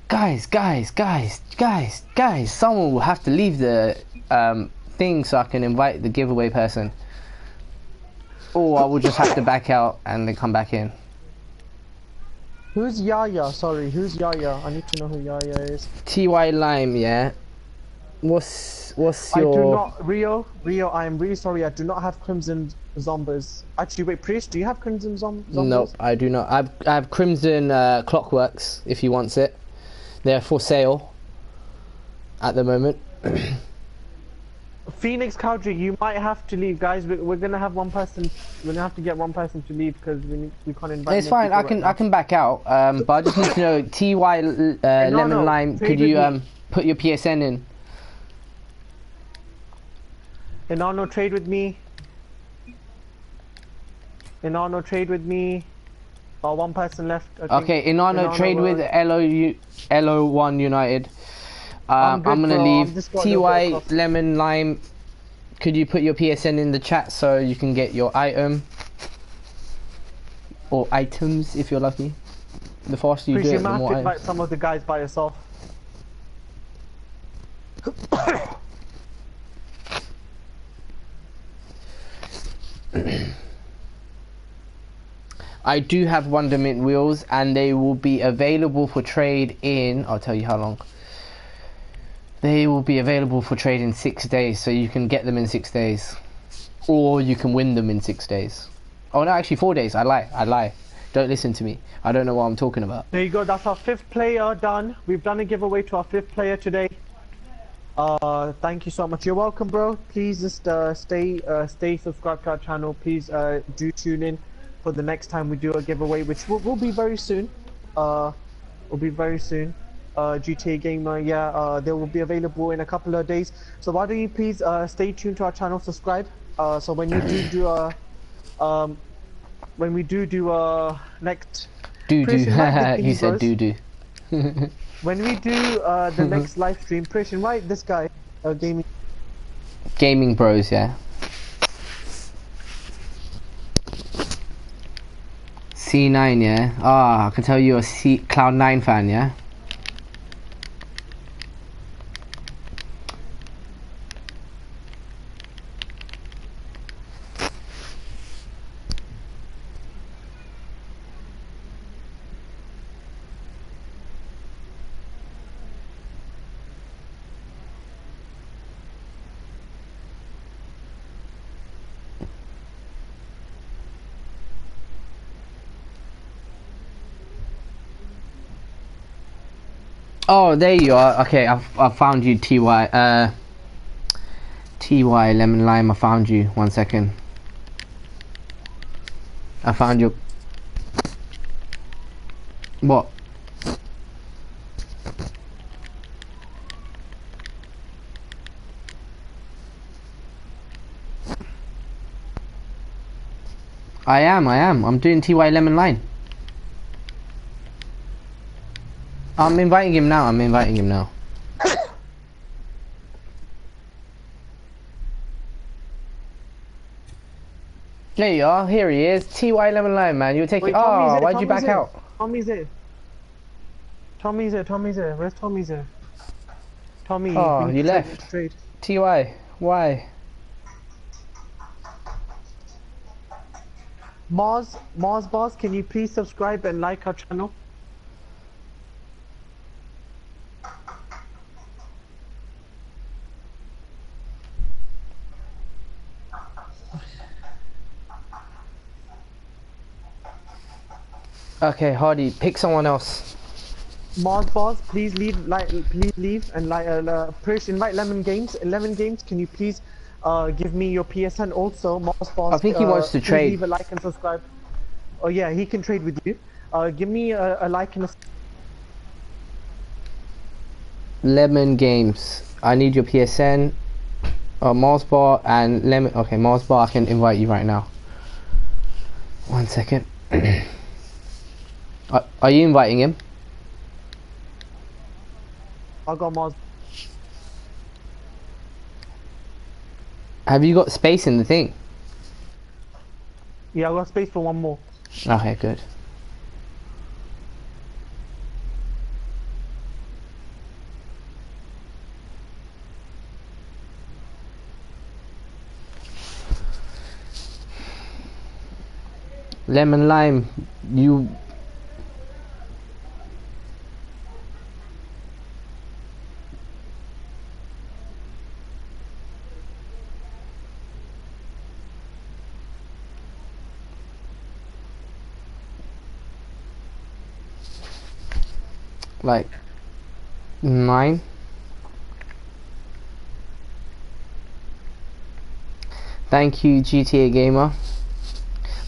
Guys, guys, guys, guys, guys, someone will have to leave the um, thing so I can invite the giveaway person. Or I will just have to back out and then come back in. Who's Yaya? Sorry, who's Yaya? I need to know who Yaya is. TY Lime, yeah. What's what's your? I do not, Rio, Rio, I am really sorry, I do not have Crimson Zombas. Actually, wait, Priest, do you have Crimson zom- Zombas? No, I do not. I've I have Crimson uh, Clockworks if he wants it. They're for sale at the moment. Phoenix Cowdrey, you might have to leave, guys. We, we're gonna have one person, we're gonna have to get one person to leave because we, we can't invite It's fine. I can right I can back out. Um, but I just need to know Ty uh, no, Lemon no, Lime. Could you um put your PSN in? Inano, trade with me. Inano, trade with me. Uh, one person left. Okay, Inano Inano, trade with LO LO1 United. Um, good, I'm gonna. I'm leave just got a little bit Ty. Lemon Lime. Could you put your PSN in the chat so you can get your item or items if you're lucky? The faster you do it, the more items. invite some of the guys by yourself. I do have Wonderment wheels, and they will be available for trade in. I'll tell you how long. They will be available for trade in six days, so you can get them in six days, or you can win them in six days. Oh no, actually four days. I lie. I lie. Don't listen to me. I don't know what I'm talking about. There you go. That's our fifth player done. We've done a giveaway to our fifth player today. Uh, thank you so much. You're welcome, bro. Please just uh, stay, uh, stay subscribed to our channel. Please uh, do tune in for the next time we do a giveaway, which will, will be very soon. Uh, will be very soon. Uh, GTA Gamer, yeah, uh, they will be available in a couple of days. So why don't you please uh, stay tuned to our channel, subscribe. Uh, so when you do do a, um, when we do do a next. Chris, the you said doo doo. When we do uh, the next live stream, Prish, right? this guy, uh, gaming. Gaming Bros, yeah. C9, yeah? Ah, I can tell you're a C Cloud9 fan, yeah? Oh, there you are. Okay, I've, I've found you, TY. Uh, TY Lemon Lime, I found you. One second. I found you. What? I am, I am. I'm doing TY Lemon Line. I'm inviting him now. I'm inviting him now. there you are. Here he is. TY Lemon Lime, man. You were taking. Wait, Tommy's Oh, why'd you back out? Tommy's here. Tommy's here. Tommy's here. Where's Tommy's here? Tommy. Oh, you left. Trade. TY, why? Mars, Mars Boss, can you please subscribe and like our channel? Okay, Hardy, pick someone else. Mars Boss, please leave, like, please leave and like, uh, uh, invite Lemon Games. Lemon Games, can you please uh, give me your PSN also, Mars Boss? I think he uh, wants to trade. Leave a like and subscribe. Oh yeah, he can trade with you. Uh, give me a, a like and a Lemon Games. I need your PSN. Uh, Mars Bar and Lemon. Okay, Mars Bar, I can invite you right now. One second. are, are you inviting him? I got Mars. Have you got space in the thing? Yeah, I got space for one more. Okay, good. Lemon lime, you. Like nine. Thank you, GTA Gamer.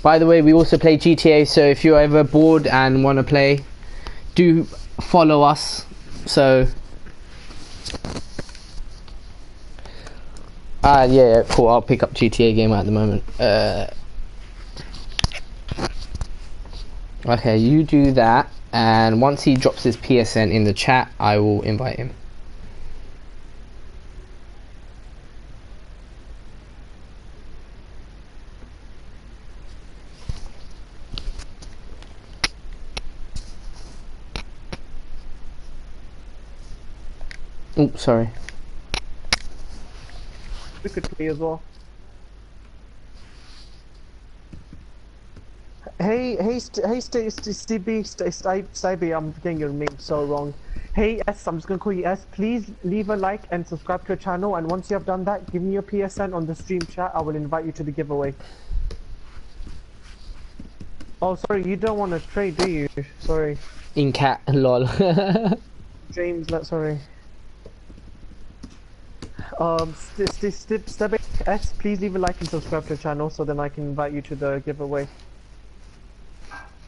By the way, we also play GTA, so if you're ever bored and want to play, do follow us. So, ah, yeah, yeah, cool. I'll pick up GTA Gamer at the moment. Uh, okay, you do that, and once he drops his PSN in the chat, I will invite him. Oh, sorry. We could play as well. Hey, hey, st hey, st st Stevie, st st Stevie, I'm getting your name so wrong. Hey S, I'm just gonna call you S. Please leave a like and subscribe to our channel. And once you have done that, give me your PSN on the stream chat. I will invite you to the giveaway. Oh, sorry, you don't want to trade, do you? Sorry, In cat, lol. James. Sorry. Um, st st st Stevie S, please leave a like and subscribe to the channel so then I can invite you to the giveaway.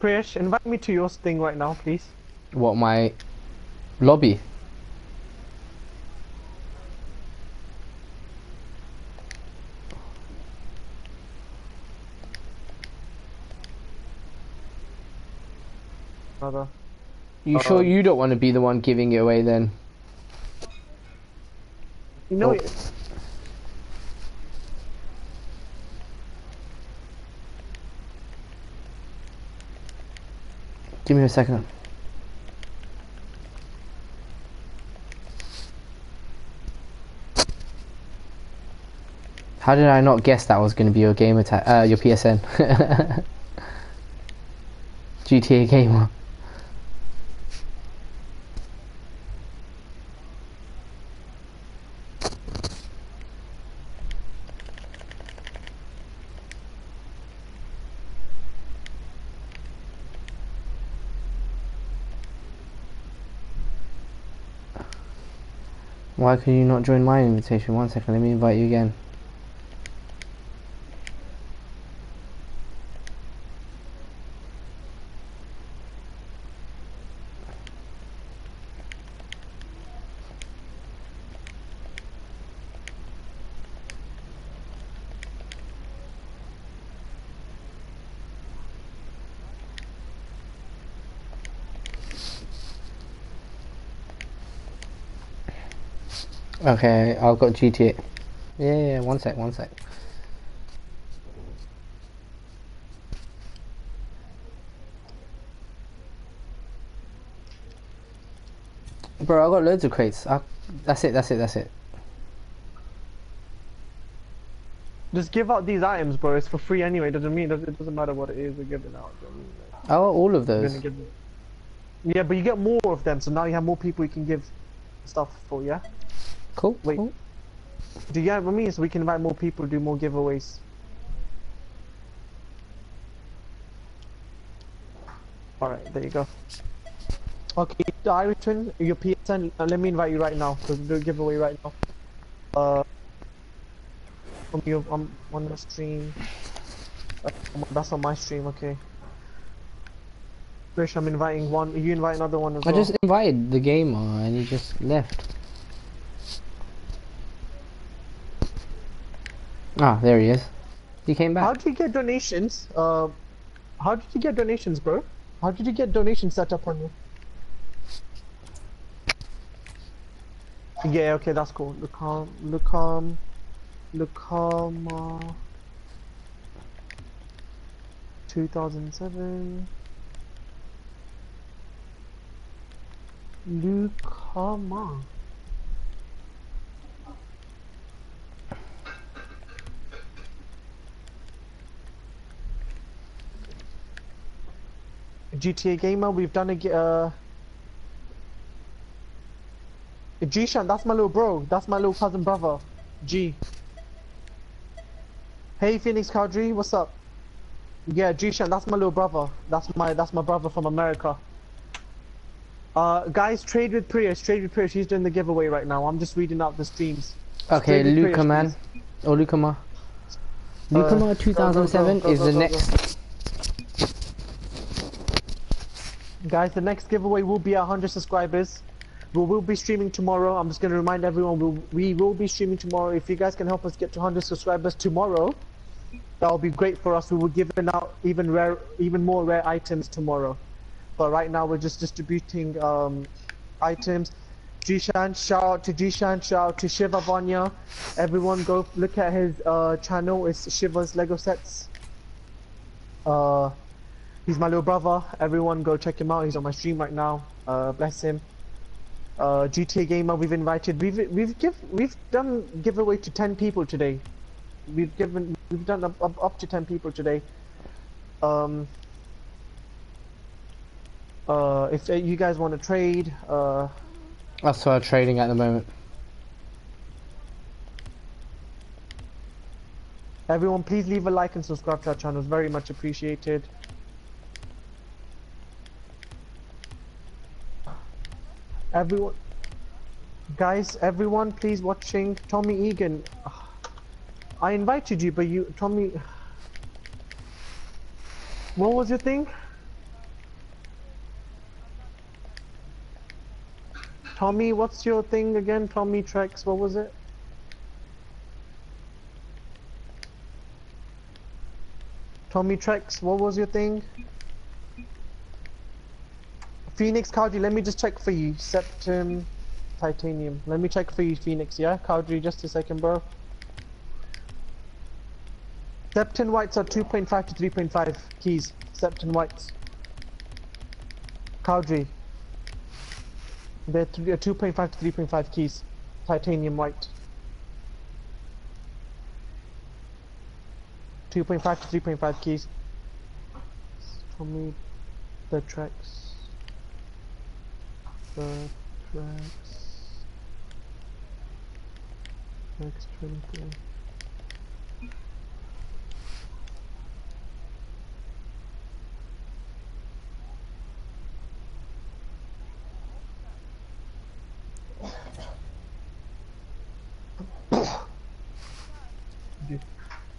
Priyesh, invite me to your thing right now, please. what, my lobby? Brother. You sure Um, you don't want to be the one giving it away then? You know, Oh. Give me a second. How did I not guess that was going to be your game attack? Uh, your PSN. GTA gamer. Why could you not join my invitation? One second, let me invite you again. Okay, I've got GTA. Yeah, yeah, yeah, one sec, one sec. Bro, I got loads of crates. I, that's it, that's it, that's it. Just give out these items, bro. It's for free anyway. Doesn't mean it doesn't matter what it is we're giving out. do you know what I? Got all of those. Yeah, but you get more of them, so now you have more people you can give stuff for. Yeah. Cool. Wait. cool. Do you get what I mean? So we can invite more people, do more giveaways. Alright, there you go. Okay, the Irish Twin, your PSN, uh, let me invite you right now. So do a giveaway right now. Uh, from you, I'm on the stream. Uh, that's on my stream, okay. Fish, I'm inviting one. You invite another one as I well. I just invited the gamer and he just left. Ah, there he is. He came back. How did you get donations? Uh, how did you get donations, bro? How did you get donations set up on you? Yeah, okay, that's cool. Look um, uh, 2007. Lucama. GTA gamer, we've done a g- uh G-Shan, that's my little bro. That's my little cousin brother. G. Hey Phoenix Kadri, what's up? Yeah, G-Shan, that's my little brother. That's my that's my brother from America. Uh guys, trade with Priya, trade with Priya. She's doing the giveaway right now. I'm just reading out the streams. Okay, Trade with Luca Priya, man. Or Lucama. Uh, Lucama go, go, 2007 go, is go, the go, go. next. Guys, the next giveaway will be 100 subscribers. We will be streaming tomorrow. I'm just going to remind everyone we'll, we will be streaming tomorrow. If you guys can help us get to 100 subscribers tomorrow, that will be great for us. We will give out even rare, even more rare items tomorrow. But right now we're just distributing um, items. Jishan, shout out to Jishan, shout out to Shiva Vanya. Everyone go look at his uh, channel. It's Shiva's Lego Sets. Uh, He's my little brother. Everyone go check him out. He's on my stream right now. Uh, bless him. Uh, GTA gamer, we've invited. We've we've give we've done giveaway to ten people today. We've given we've done up, up, up to ten people today. Um. Uh, if uh, you guys want to trade, uh, That's what I'm trading at the moment. everyone please leave a like and subscribe to our channel. It's very much appreciated. Everyone, guys, everyone, please watching Tommy Egan. I invited you, but you, Tommy. What was your thing? Tommy, what's your thing again? Tommy Trex, what was it? Tommy Trex, what was your thing? Phoenix Cowdrey, let me just check for you. Septem Titanium. Let me check for you, Phoenix, yeah? Cowdrey, just a second, bro. Septem whites are 2.5 to 3.5 keys. Septem whites. Cowdrey. They're uh, 2.5 to 3.5 keys. Titanium white. 2.5 to 3.5 keys. Tell me the tracks. The tracks. Tracks 23.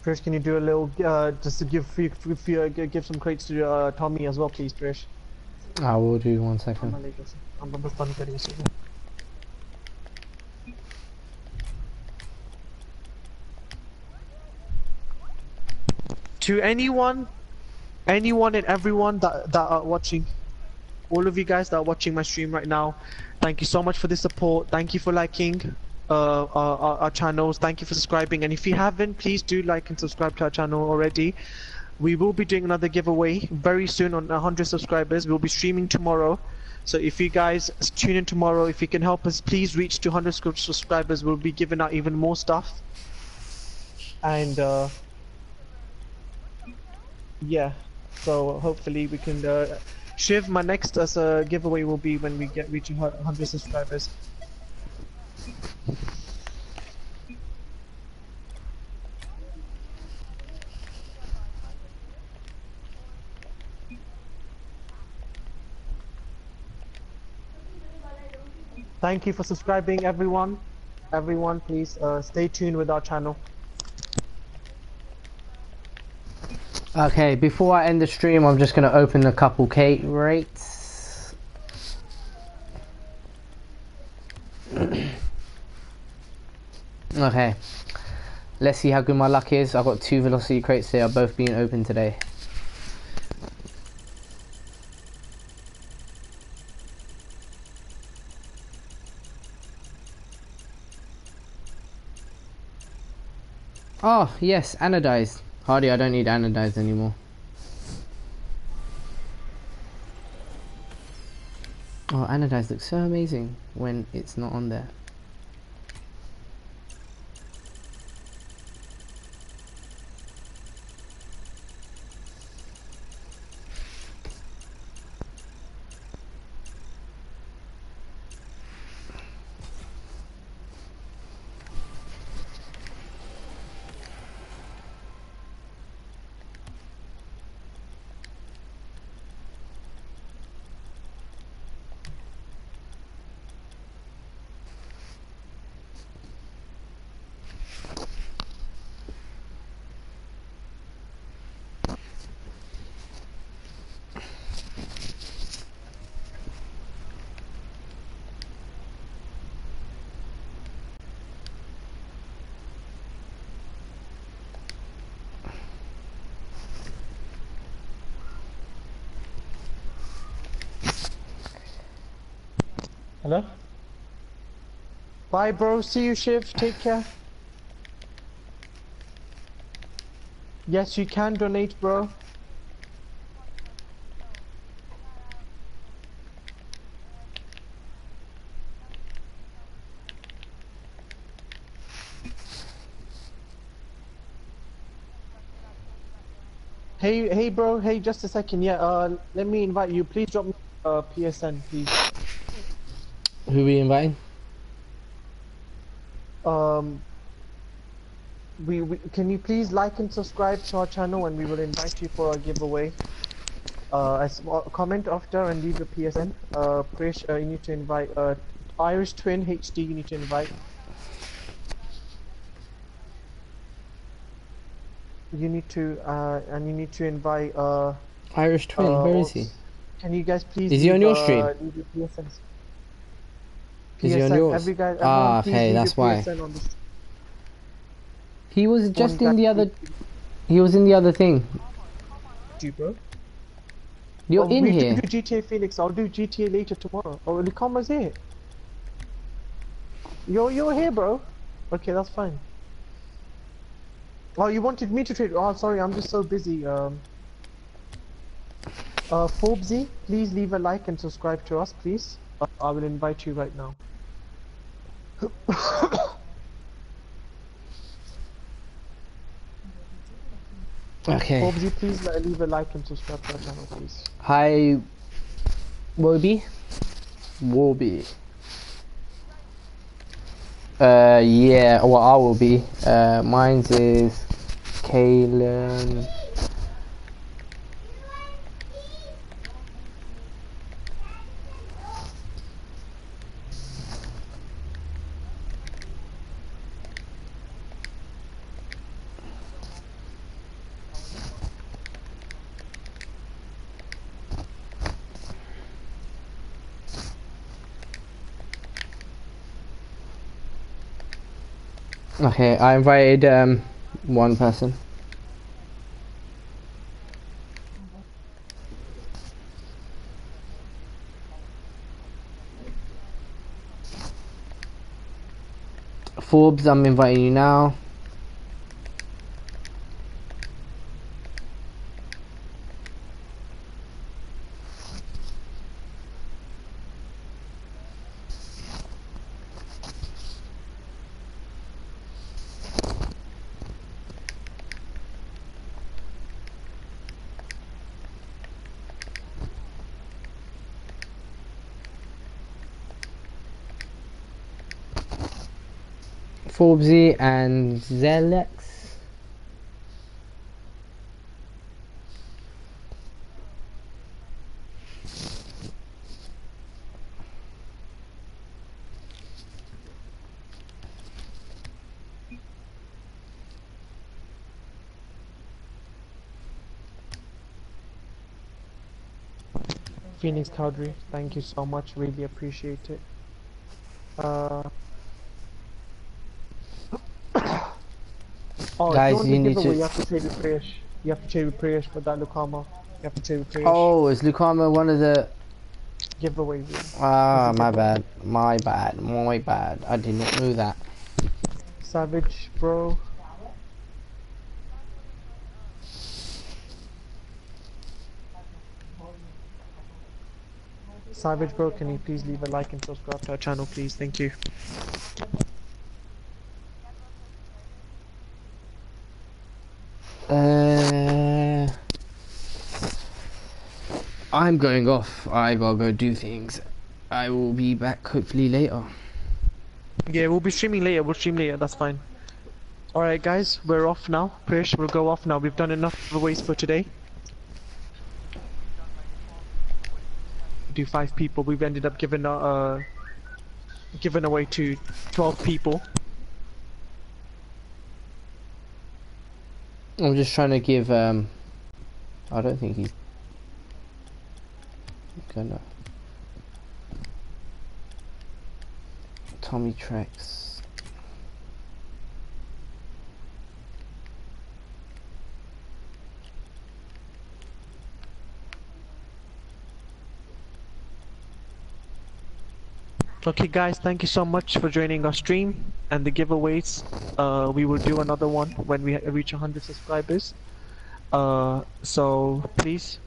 Trish, can you do a little, uh, just to give, uh, give some crates to uh, Tommy as well, please, Trish? I will do one second. I'm बस बंद करिए इसे। To anyone, anyone and everyone that that are watching, all of you guys that are watching my stream right now, thank you so much for the support. Thank you for liking uh, our, our, our channels. Thank you for subscribing. And if you haven't, please do like and subscribe to our channel already. We will be doing another giveaway very soon on 100 subscribers. We'll be streaming tomorrow. So if you guys tune in tomorrow, if you can help us, please reach 200 subscribers. We'll be giving out even more stuff. And uh, yeah, so hopefully we can. Uh, Shiv, my next uh, a giveaway will be when we get reaching 100 subscribers. Thank you for subscribing, everyone. Everyone, please uh, stay tuned with our channel. Okay, before I end the stream, I'm just gonna open a couple Kate rates. okay, let's see how good my luck is. I've got two velocity crates. They are both being opened today. Oh, yes, anodized. Hardy, I don't need anodized anymore. Oh, anodized looks so amazing when it's not on there. Hello? Bye, bro. See you, Shiv. Take care. Yes, you can donate, bro. Hey, hey, bro. Hey, just a second. Yeah. Uh, let me invite you. Please drop me uh PSN, please. Who we inviting? Um we, we can you please like and subscribe to our channel and we will invite you for a giveaway uh as well, comment after and leave a psn uh Prish, uh, you need to invite uh irish twin hd you need to invite you need to uh and you need to invite uh Irish Twin, uh, where is he? can you guys please Is he on your uh, stream? Is he on yours? guy, Ah, please okay, that's why. On He was just in the other. He was in the other thing. stream, bro. You're Oh, in here. do do GTA Phoenix. I'll do GTA later tomorrow. Oh, comma's here. You're you're here, bro. Okay, that's fine. Oh, you wanted me to trade? Oh, sorry, I'm just so busy. Um. Uh, Forbesy, please leave a like and subscribe to us, please. Uh, I will invite you right now. Okay. Forbesy, please le- leave a like and subscribe to our channel, please. Hi, Woby. Warby. Uh, yeah, well, I will be. Uh, mine's is Kalen. Okay, I invited um one person. Forbes, I'm inviting you now. And Zelex. Phoenix Cowdrey, thank you so much, really appreciate it. Uh, oh, Guys, you need giveaway, to- you have to trade with Priyesh. You have to trade with Priyesh for that Lukama. You have to trade with Priyesh. Oh, is Lucama one of the? Giveaway. yeah. Ah, my bad, my bad, my bad. I did not know that. Savage, bro. Savage, bro, can you please leave a like and subscribe to our channel, please? Thank you. Uh, I'm going off. I gotta go do things. I will be back hopefully later. Yeah, we'll be streaming later. We'll stream later. That's fine. All right, guys, we're off now. Prish, we'll go off now. We've done enough giveaways for today. Do five people. We've ended up giving uh, giving away to twelve people. I'm just trying to give. Um, I don't think he's gonna. Tommy Trex. Okay, guys, thank you so much for joining our stream and the giveaways. Uh, we will do another one when we reach 100 subscribers. Uh, so please,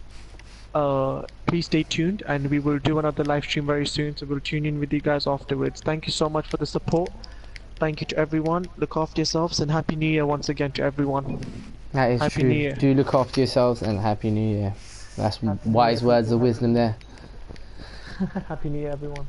uh, please stay tuned, and we will do another live stream very soon. So we'll tune in with you guys afterwards. Thank you so much for the support. Thank you to everyone. Look after yourselves, and happy New Year once again to everyone. That is Happy true. New Year. Do look after yourselves and happy New Year. That's Happy New wise Year, words of wisdom there. happy New Year, everyone.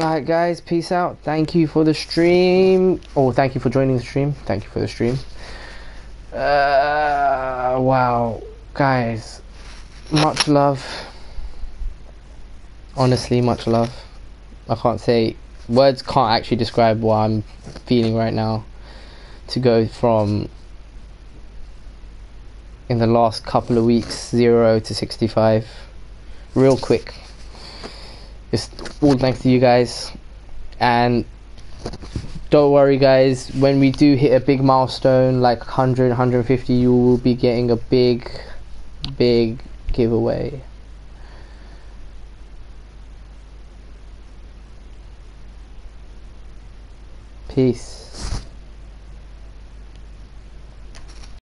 Alright guys, peace out. Thank you for the stream. Oh, thank you for joining the stream. Thank you for the stream. Uh, wow. Guys, much love. Honestly, much love. I can't say, words can't actually describe what I'm feeling right now. To go from, in the last couple of weeks, 0 to 65, real quick. Just all thanks to you guys. And don't worry, guys, when we do hit a big milestone like 100, 150, you will be getting a big, big giveaway. Peace.